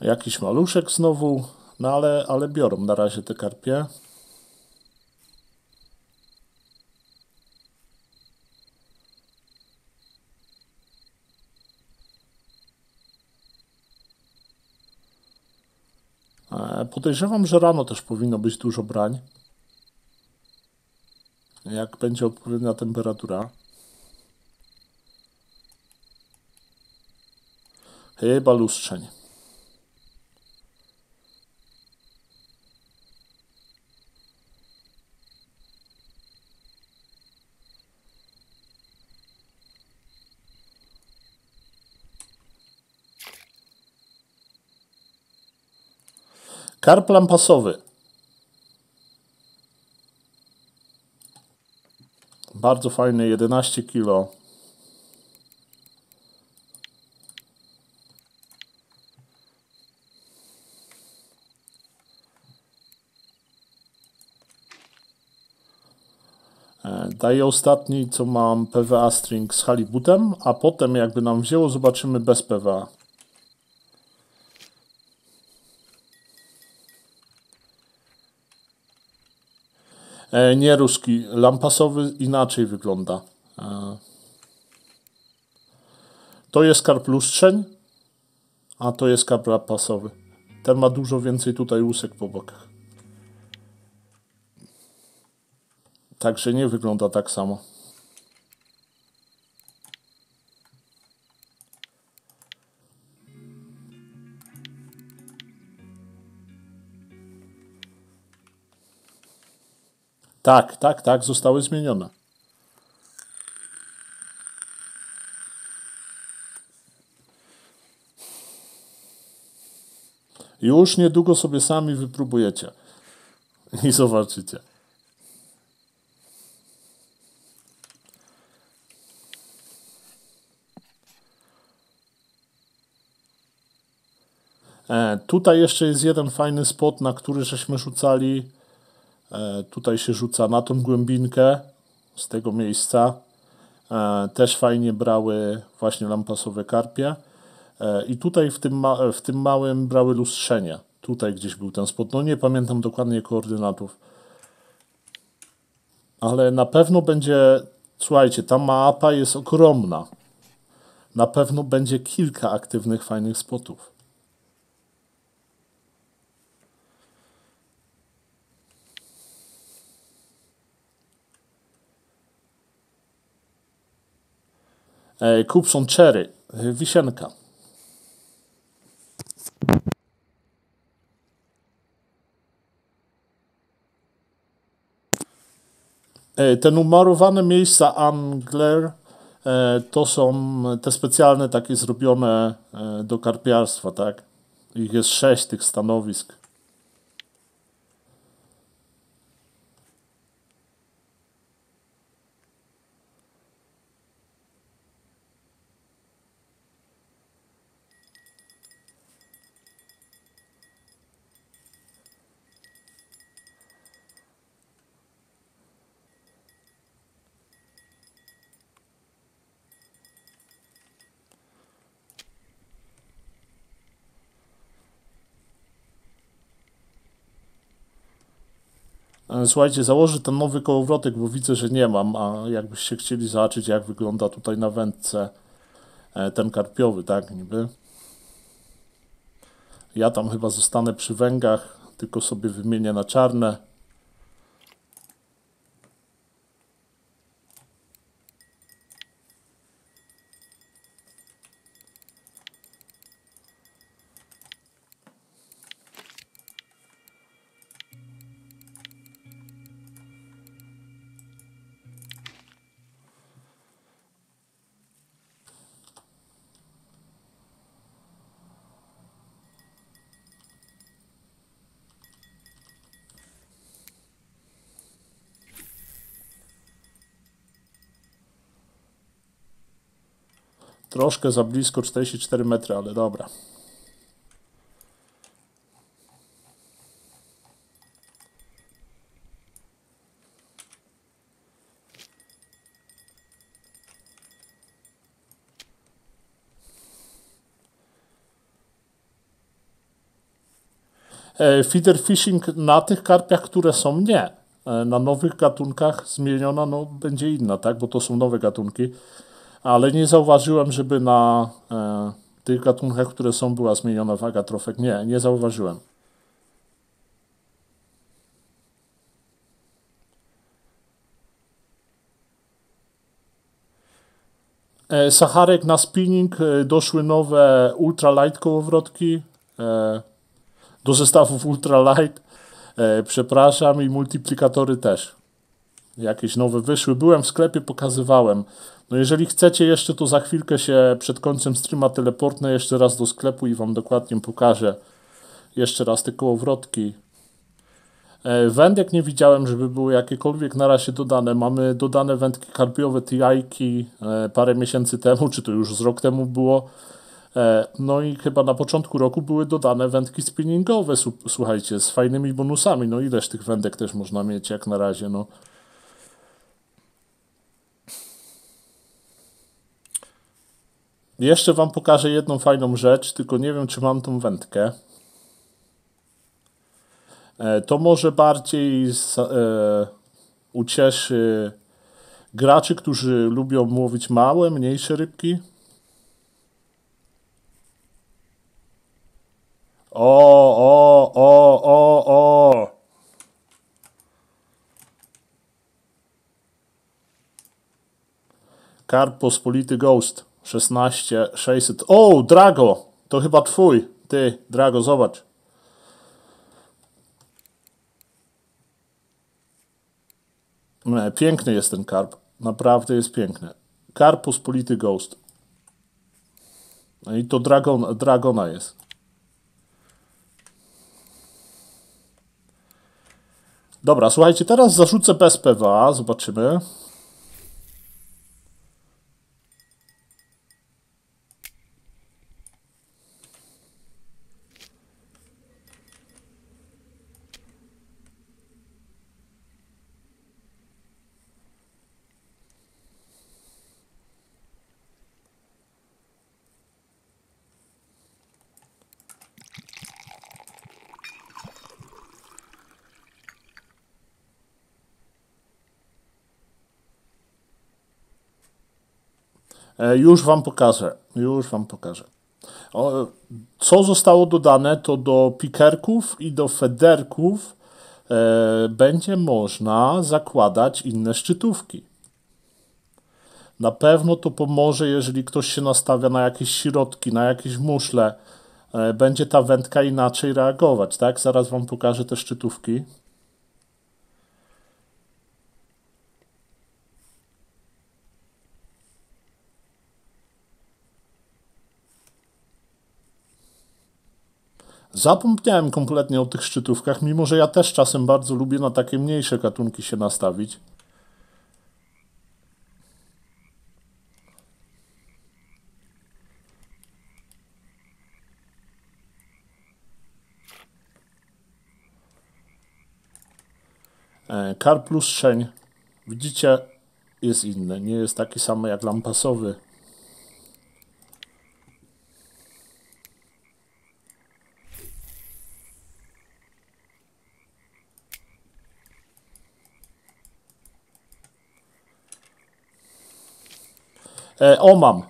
Speaker 1: Jakiś maluszek znowu, no ale, ale biorą na razie te karpie. E, podejrzewam, że rano też powinno być dużo brań. Jak będzie odpowiednia temperatura. Chyba lustrzeń. Karp lampasowy. Bardzo fajny, 11 kg. E, daję ostatni, co mam PWA string z halibutem, a potem jakby nam wzięło, zobaczymy bez PWA. Nie ruski, lampasowy inaczej wygląda. E, to jest karp lustrzeń, a to jest karp lampasowy. Ten ma dużo więcej tutaj łusek po bokach. Także nie wygląda tak samo. Tak, tak, tak, zostały zmienione. Już niedługo sobie sami wypróbujecie i zobaczycie. E, tutaj jeszcze jest jeden fajny spot, na który żeśmy rzucali tutaj się rzuca na tą głębinkę z tego miejsca. E, też fajnie brały właśnie lampasowe karpie. E, I tutaj w tym, w tym małym brały lustrzenie. Tutaj gdzieś był ten spot. No nie pamiętam dokładnie koordynatów. Ale na pewno będzie, słuchajcie, ta mapa jest ogromna. Na pewno będzie kilka aktywnych, fajnych spotów. Kupson Cherry, wisienka. E, te numerowane miejsca Angler e, to są te specjalne takie zrobione e, do karpiarstwa, tak? Ich jest sześć tych stanowisk. Słuchajcie, założę ten nowy kołowrotek, bo widzę, że nie mam, a jakbyście chcieli zobaczyć, jak wygląda tutaj na wędce e, ten karpiowy, tak, niby. Ja tam chyba zostanę przy węgach, tylko sobie wymienię na czarne. Troszkę za blisko, 44 metry, ale dobra. E, Feeder fishing na tych karpiach, które są nie. E, Na nowych gatunkach zmieniona no, będzie inna, tak? Bo to są nowe gatunki. Ale nie zauważyłem, żeby na e, tych gatunkach, które są, była zmieniona waga trofek. Nie, nie zauważyłem. E, na spinning e, doszły nowe ultralight kołowrotki e, do zestawów ultralight. E, przepraszam i multiplikatory też. Jakieś nowe wyszły. Byłem w sklepie, pokazywałem. No jeżeli chcecie jeszcze, to za chwilkę się przed końcem streama teleportnę jeszcze raz do sklepu i Wam dokładnie pokażę jeszcze raz te kołowrotki. E, Wędek nie widziałem, żeby były jakiekolwiek na razie dodane. Mamy dodane wędki karpiowe TI-ki e, parę miesięcy temu, czy to już z rok temu było. E, No i chyba na początku roku były dodane wędki spinningowe, słuchajcie, z fajnymi bonusami. No ileż tych wędek też można mieć jak na razie, no. Jeszcze Wam pokażę jedną fajną rzecz, tylko nie wiem, czy mam tą wędkę. E, To może bardziej z, e, ucieszy graczy, którzy lubią łowić małe, mniejsze rybki. O, o, o, o, o. Karp Pospolity Ghost 16600. O, Drago! To chyba twój. Ty, Drago, zobacz. Nie, piękny jest ten karp. Naprawdę jest piękny. Karp Pospolity Ghost. No i to Dragon, Dragona jest. Dobra, słuchajcie, teraz zarzucę bez. Zobaczymy. Już wam pokażę. Już wam pokażę. O, co zostało dodane, to do pikerków i do federków e, będzie można zakładać inne szczytówki. Na pewno to pomoże, jeżeli ktoś się nastawia na jakieś środki, na jakieś muszle. E, będzie ta wędka inaczej reagować, tak? Zaraz wam pokażę te szczytówki. Zapomniałem kompletnie o tych szczytówkach, mimo że ja też czasem bardzo lubię na takie mniejsze gatunki się nastawić. E, Kar plus szeń, widzicie, jest inny. Nie jest taki sam jak lampasowy. O, mam.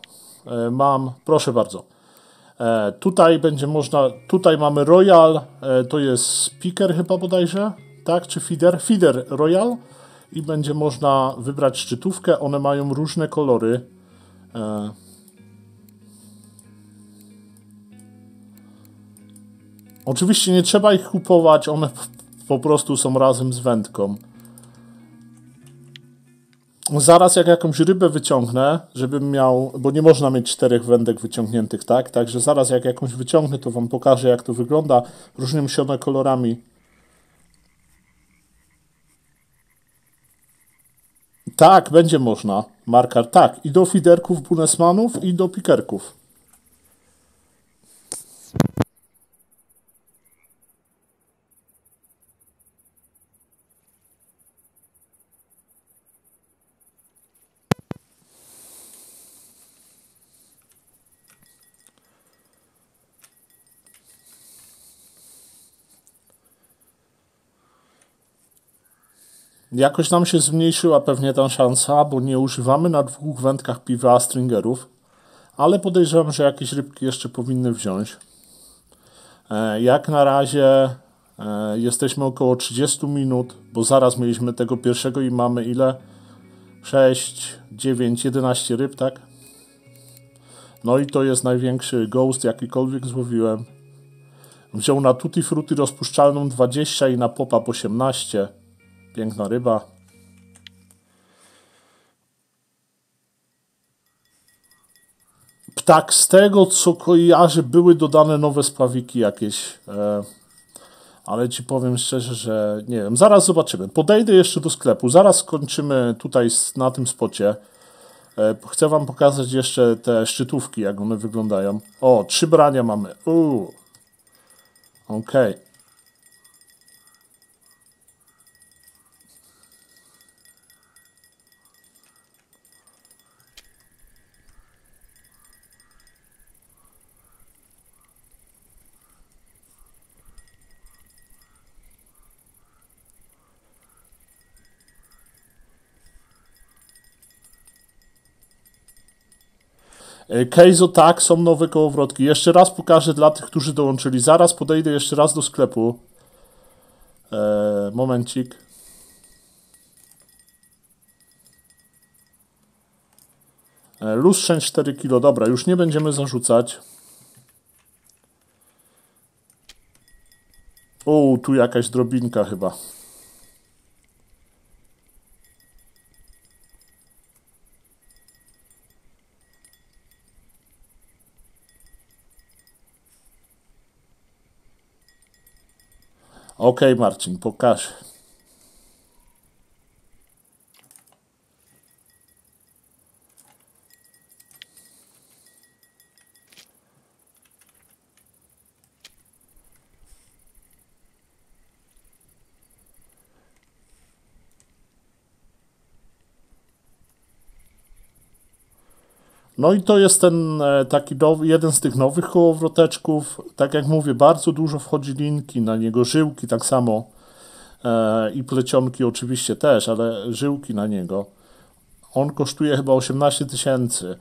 Speaker 1: E, mam, proszę bardzo. E, tutaj będzie można, tutaj mamy Royal, e, to jest speaker chyba bodajże, tak, czy feeder? Feeder Royal i będzie można wybrać szczytówkę, one mają różne kolory. E, Oczywiście nie trzeba ich kupować, one po prostu są razem z wędką. Zaraz jak jakąś rybę wyciągnę, żebym miał, bo nie można mieć czterech wędek wyciągniętych, tak? Także zaraz jak jakąś wyciągnę, to wam pokażę jak to wygląda różnymi się one kolorami. Tak, będzie można. Markar, tak. I do fiderków Bunesmanów, i do pikerków. Jakoś nam się zmniejszyła pewnie ta szansa, bo nie używamy na dwóch wędkach piwa stringerów, ale podejrzewam, że jakieś rybki jeszcze powinny wziąć. E, jak na razie e, jesteśmy około 30 minut, bo zaraz mieliśmy tego pierwszego i mamy ile? 6, 9, 11 ryb, tak? No i to jest największy ghost, jakikolwiek złowiłem. Wziął na tutti frutti rozpuszczalną 20 i na popa 18. Piękna ryba. Tak, z tego co kojarzę, były dodane nowe spawiki jakieś. E, ale ci powiem szczerze, że nie wiem. Zaraz zobaczymy. Podejdę jeszcze do sklepu. Zaraz skończymy tutaj na tym spocie. E, chcę wam pokazać jeszcze te szczytówki, jak one wyglądają. O, trzy brania mamy. Uuu. Okej. Okay. Keizo, tak, są nowe kołowrotki. Jeszcze raz pokażę dla tych, którzy dołączyli. Zaraz podejdę jeszcze raz do sklepu. Eee, momencik. E, lustrzeń 4 kg. Dobra, już nie będziemy zarzucać. O, tu jakaś drobinka chyba. Okej, okay, Marcin, pokaż. No i to jest ten e, taki nowy, jeden z tych nowych kołowroteczków. Tak jak mówię, bardzo dużo wchodzi linki na niego, żyłki tak samo e, i plecionki oczywiście też, ale żyłki na niego. On kosztuje chyba 18 tysięcy.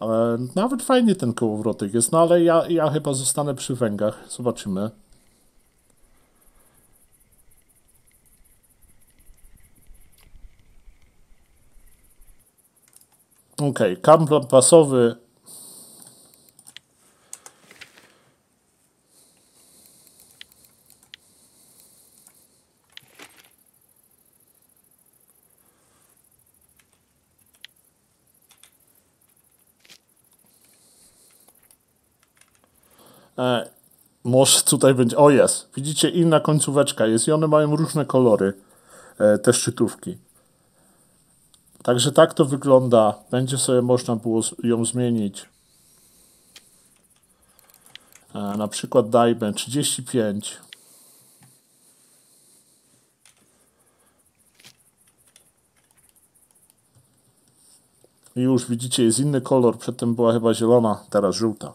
Speaker 1: E, nawet fajnie ten kołowrotek jest, no ale ja, ja chyba zostanę przy węgach. Zobaczymy. Ok, kamp pasowy. E, może tutaj będzie. O jest, widzicie, inna końcóweczka jest i one mają różne kolory, e, te szczytówki. Także tak to wygląda. Będzie sobie można było ją zmienić. E, na przykład dajmy 35. I już widzicie, jest inny kolor. Przedtem była chyba zielona, teraz żółta.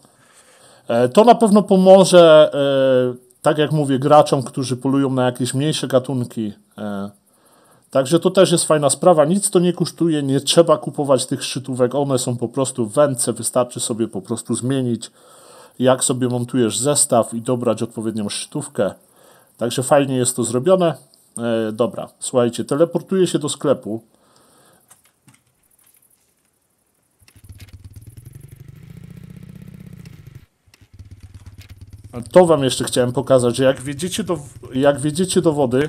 Speaker 1: E, to na pewno pomoże, e, tak jak mówię, graczom, którzy polują na jakieś mniejsze gatunki Także to też jest fajna sprawa. Nic to nie kosztuje, nie trzeba kupować tych szczytówek. One są po prostu w wędce, wystarczy sobie po prostu zmienić, jak sobie montujesz zestaw i dobrać odpowiednią szczytówkę. Także fajnie jest to zrobione. E, dobra, słuchajcie, teleportuję się do sklepu. To wam jeszcze chciałem pokazać, że jak wjedziecie do, jak wjedziecie do wody,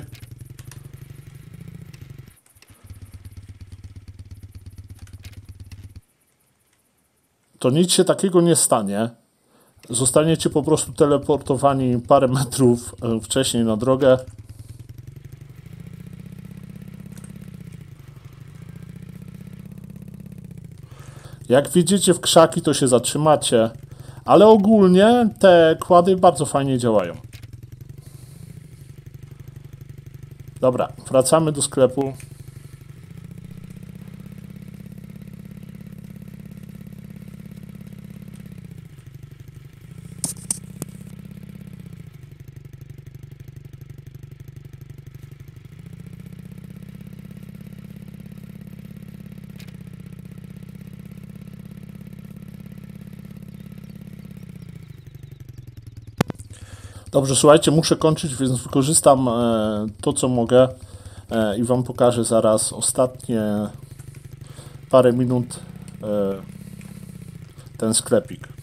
Speaker 1: to nic się takiego nie stanie. Zostaniecie po prostu teleportowani parę metrów e, wcześniej na drogę. Jak widzicie w krzaki, to się zatrzymacie, ale ogólnie te kłady bardzo fajnie działają. Dobra, wracamy do sklepu. Dobrze, słuchajcie, muszę kończyć, więc wykorzystam e, to, co mogę e, i Wam pokażę zaraz ostatnie parę minut e, ten sklepik.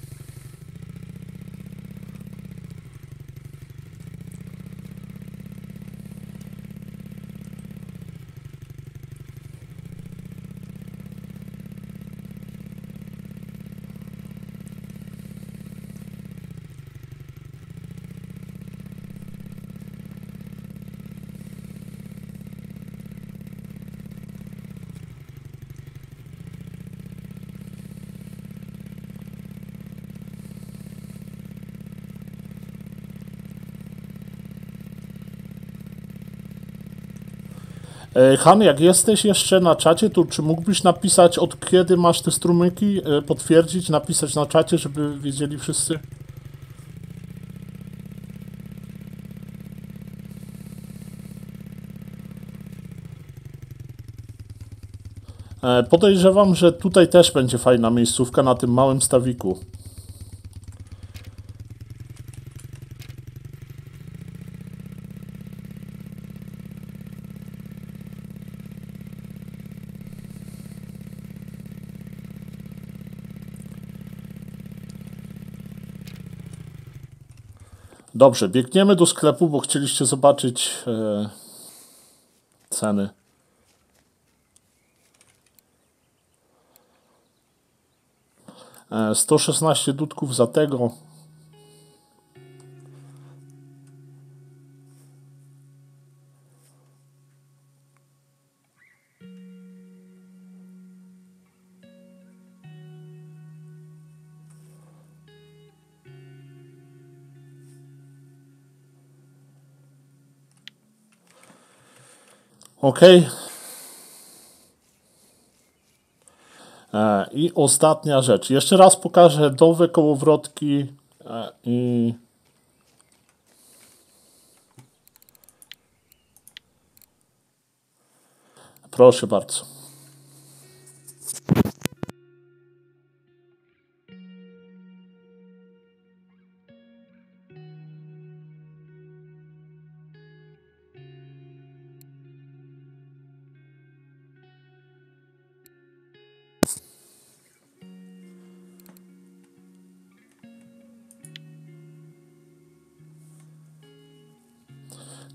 Speaker 1: Han, jak jesteś jeszcze na czacie, to czy mógłbyś napisać od kiedy masz te strumyki, e, potwierdzić, napisać na czacie, żeby wiedzieli wszyscy? E, podejrzewam, że tutaj też będzie fajna miejscówka na tym małym stawiku. Dobrze, biegniemy do sklepu, bo chcieliście zobaczyć e, ceny. E, 116 dudków za tego. Ok. E, I ostatnia rzecz. Jeszcze raz pokażę dowe kołowrotki e, i proszę bardzo.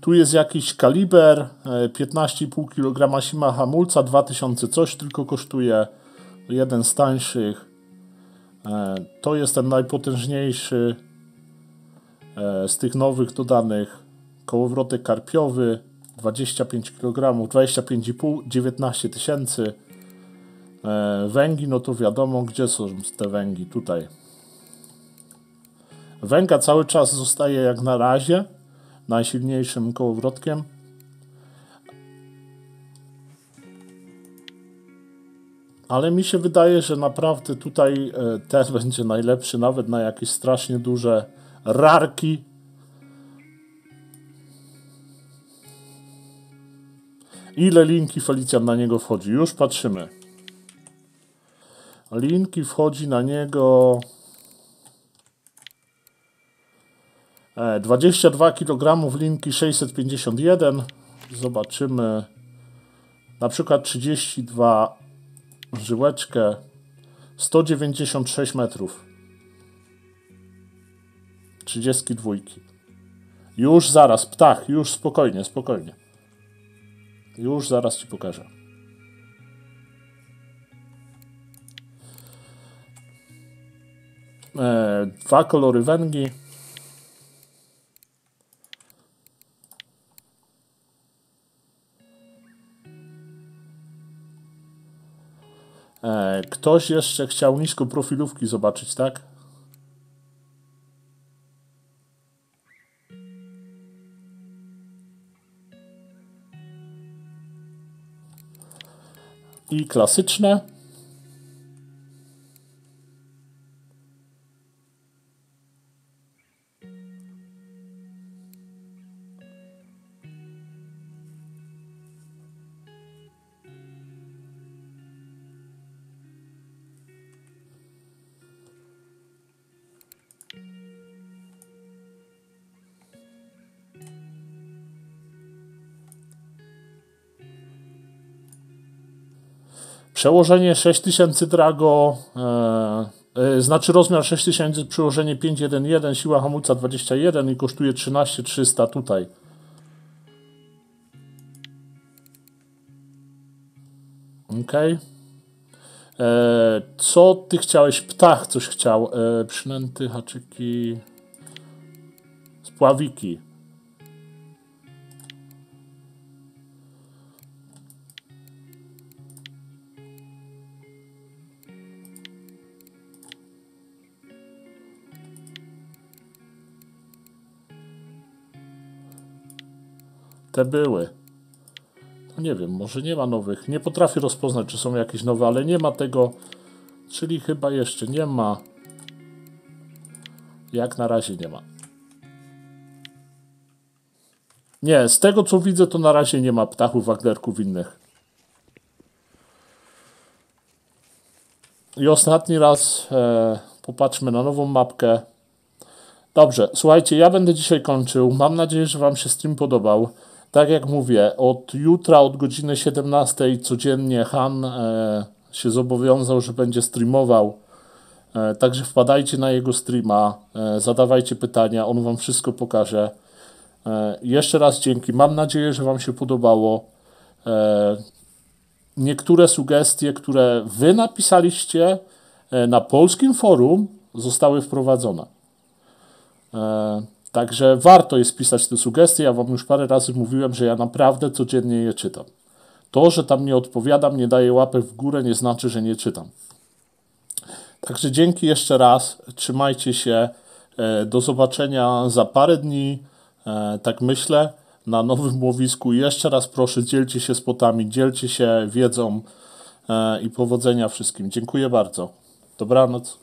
Speaker 1: Tu jest jakiś kaliber, 15,5 kg sima hamulca, 2000 coś tylko kosztuje, jeden z tańszych. E, to jest ten najpotężniejszy e, z tych nowych dodanych. Kołowrotek karpiowy, 25 kg, 25,5, 19 tysięcy. E, węgi, no to wiadomo, gdzie są te węgi, tutaj. Węga cały czas zostaje jak na razie najsilniejszym kołowrotkiem. Ale mi się wydaje, że naprawdę tutaj e, ten będzie najlepszy, nawet na jakieś strasznie duże rarki. Ile linki Felicjan na niego wchodzi? Już patrzymy. Linki wchodzi na niego 22 kg linki 651. Zobaczymy. Na przykład 32 żyłeczkę 196 metrów. 32. Już zaraz, ptach, już spokojnie, spokojnie. Już zaraz ci pokażę. E, dwa kolory węgi. Ktoś jeszcze chciał nisko profilówki zobaczyć, tak? I klasyczne. Przełożenie 6000 Drago, e, e, znaczy rozmiar 6000, przełożenie 511, siła hamulca 21 i kosztuje 13300 tutaj. Ok. E, co ty chciałeś? Ptach coś chciał. E, przynęty, haczyki, spławiki. Te były. No nie wiem, może nie ma nowych. Nie potrafię rozpoznać, czy są jakieś nowe, ale nie ma tego. Czyli chyba jeszcze nie ma. Jak na razie nie ma. Nie, z tego co widzę, to na razie nie ma ptachów, waglerków innych. I ostatni raz e, popatrzmy na nową mapkę. Dobrze, słuchajcie, ja będę dzisiaj kończył. Mam nadzieję, że Wam się stream podobał. Tak jak mówię, od jutra, od godziny 17 codziennie Han e, się zobowiązał, że będzie streamował. E, także wpadajcie na jego streama, e, zadawajcie pytania, on Wam wszystko pokaże. E, jeszcze raz dzięki. Mam nadzieję, że Wam się podobało. E, niektóre sugestie, które Wy napisaliście e, na polskim forum, zostały wprowadzone. Także warto jest pisać te sugestie. Ja Wam już parę razy mówiłem, że ja naprawdę codziennie je czytam. To, że tam nie odpowiadam, nie daję łapek w górę, nie znaczy, że nie czytam. Także dzięki jeszcze raz. Trzymajcie się. E, do zobaczenia za parę dni. E, tak myślę. Na nowym łowisku. Jeszcze raz proszę, dzielcie się spotami, dzielcie się wiedzą e, i powodzenia wszystkim. Dziękuję bardzo. Dobranoc.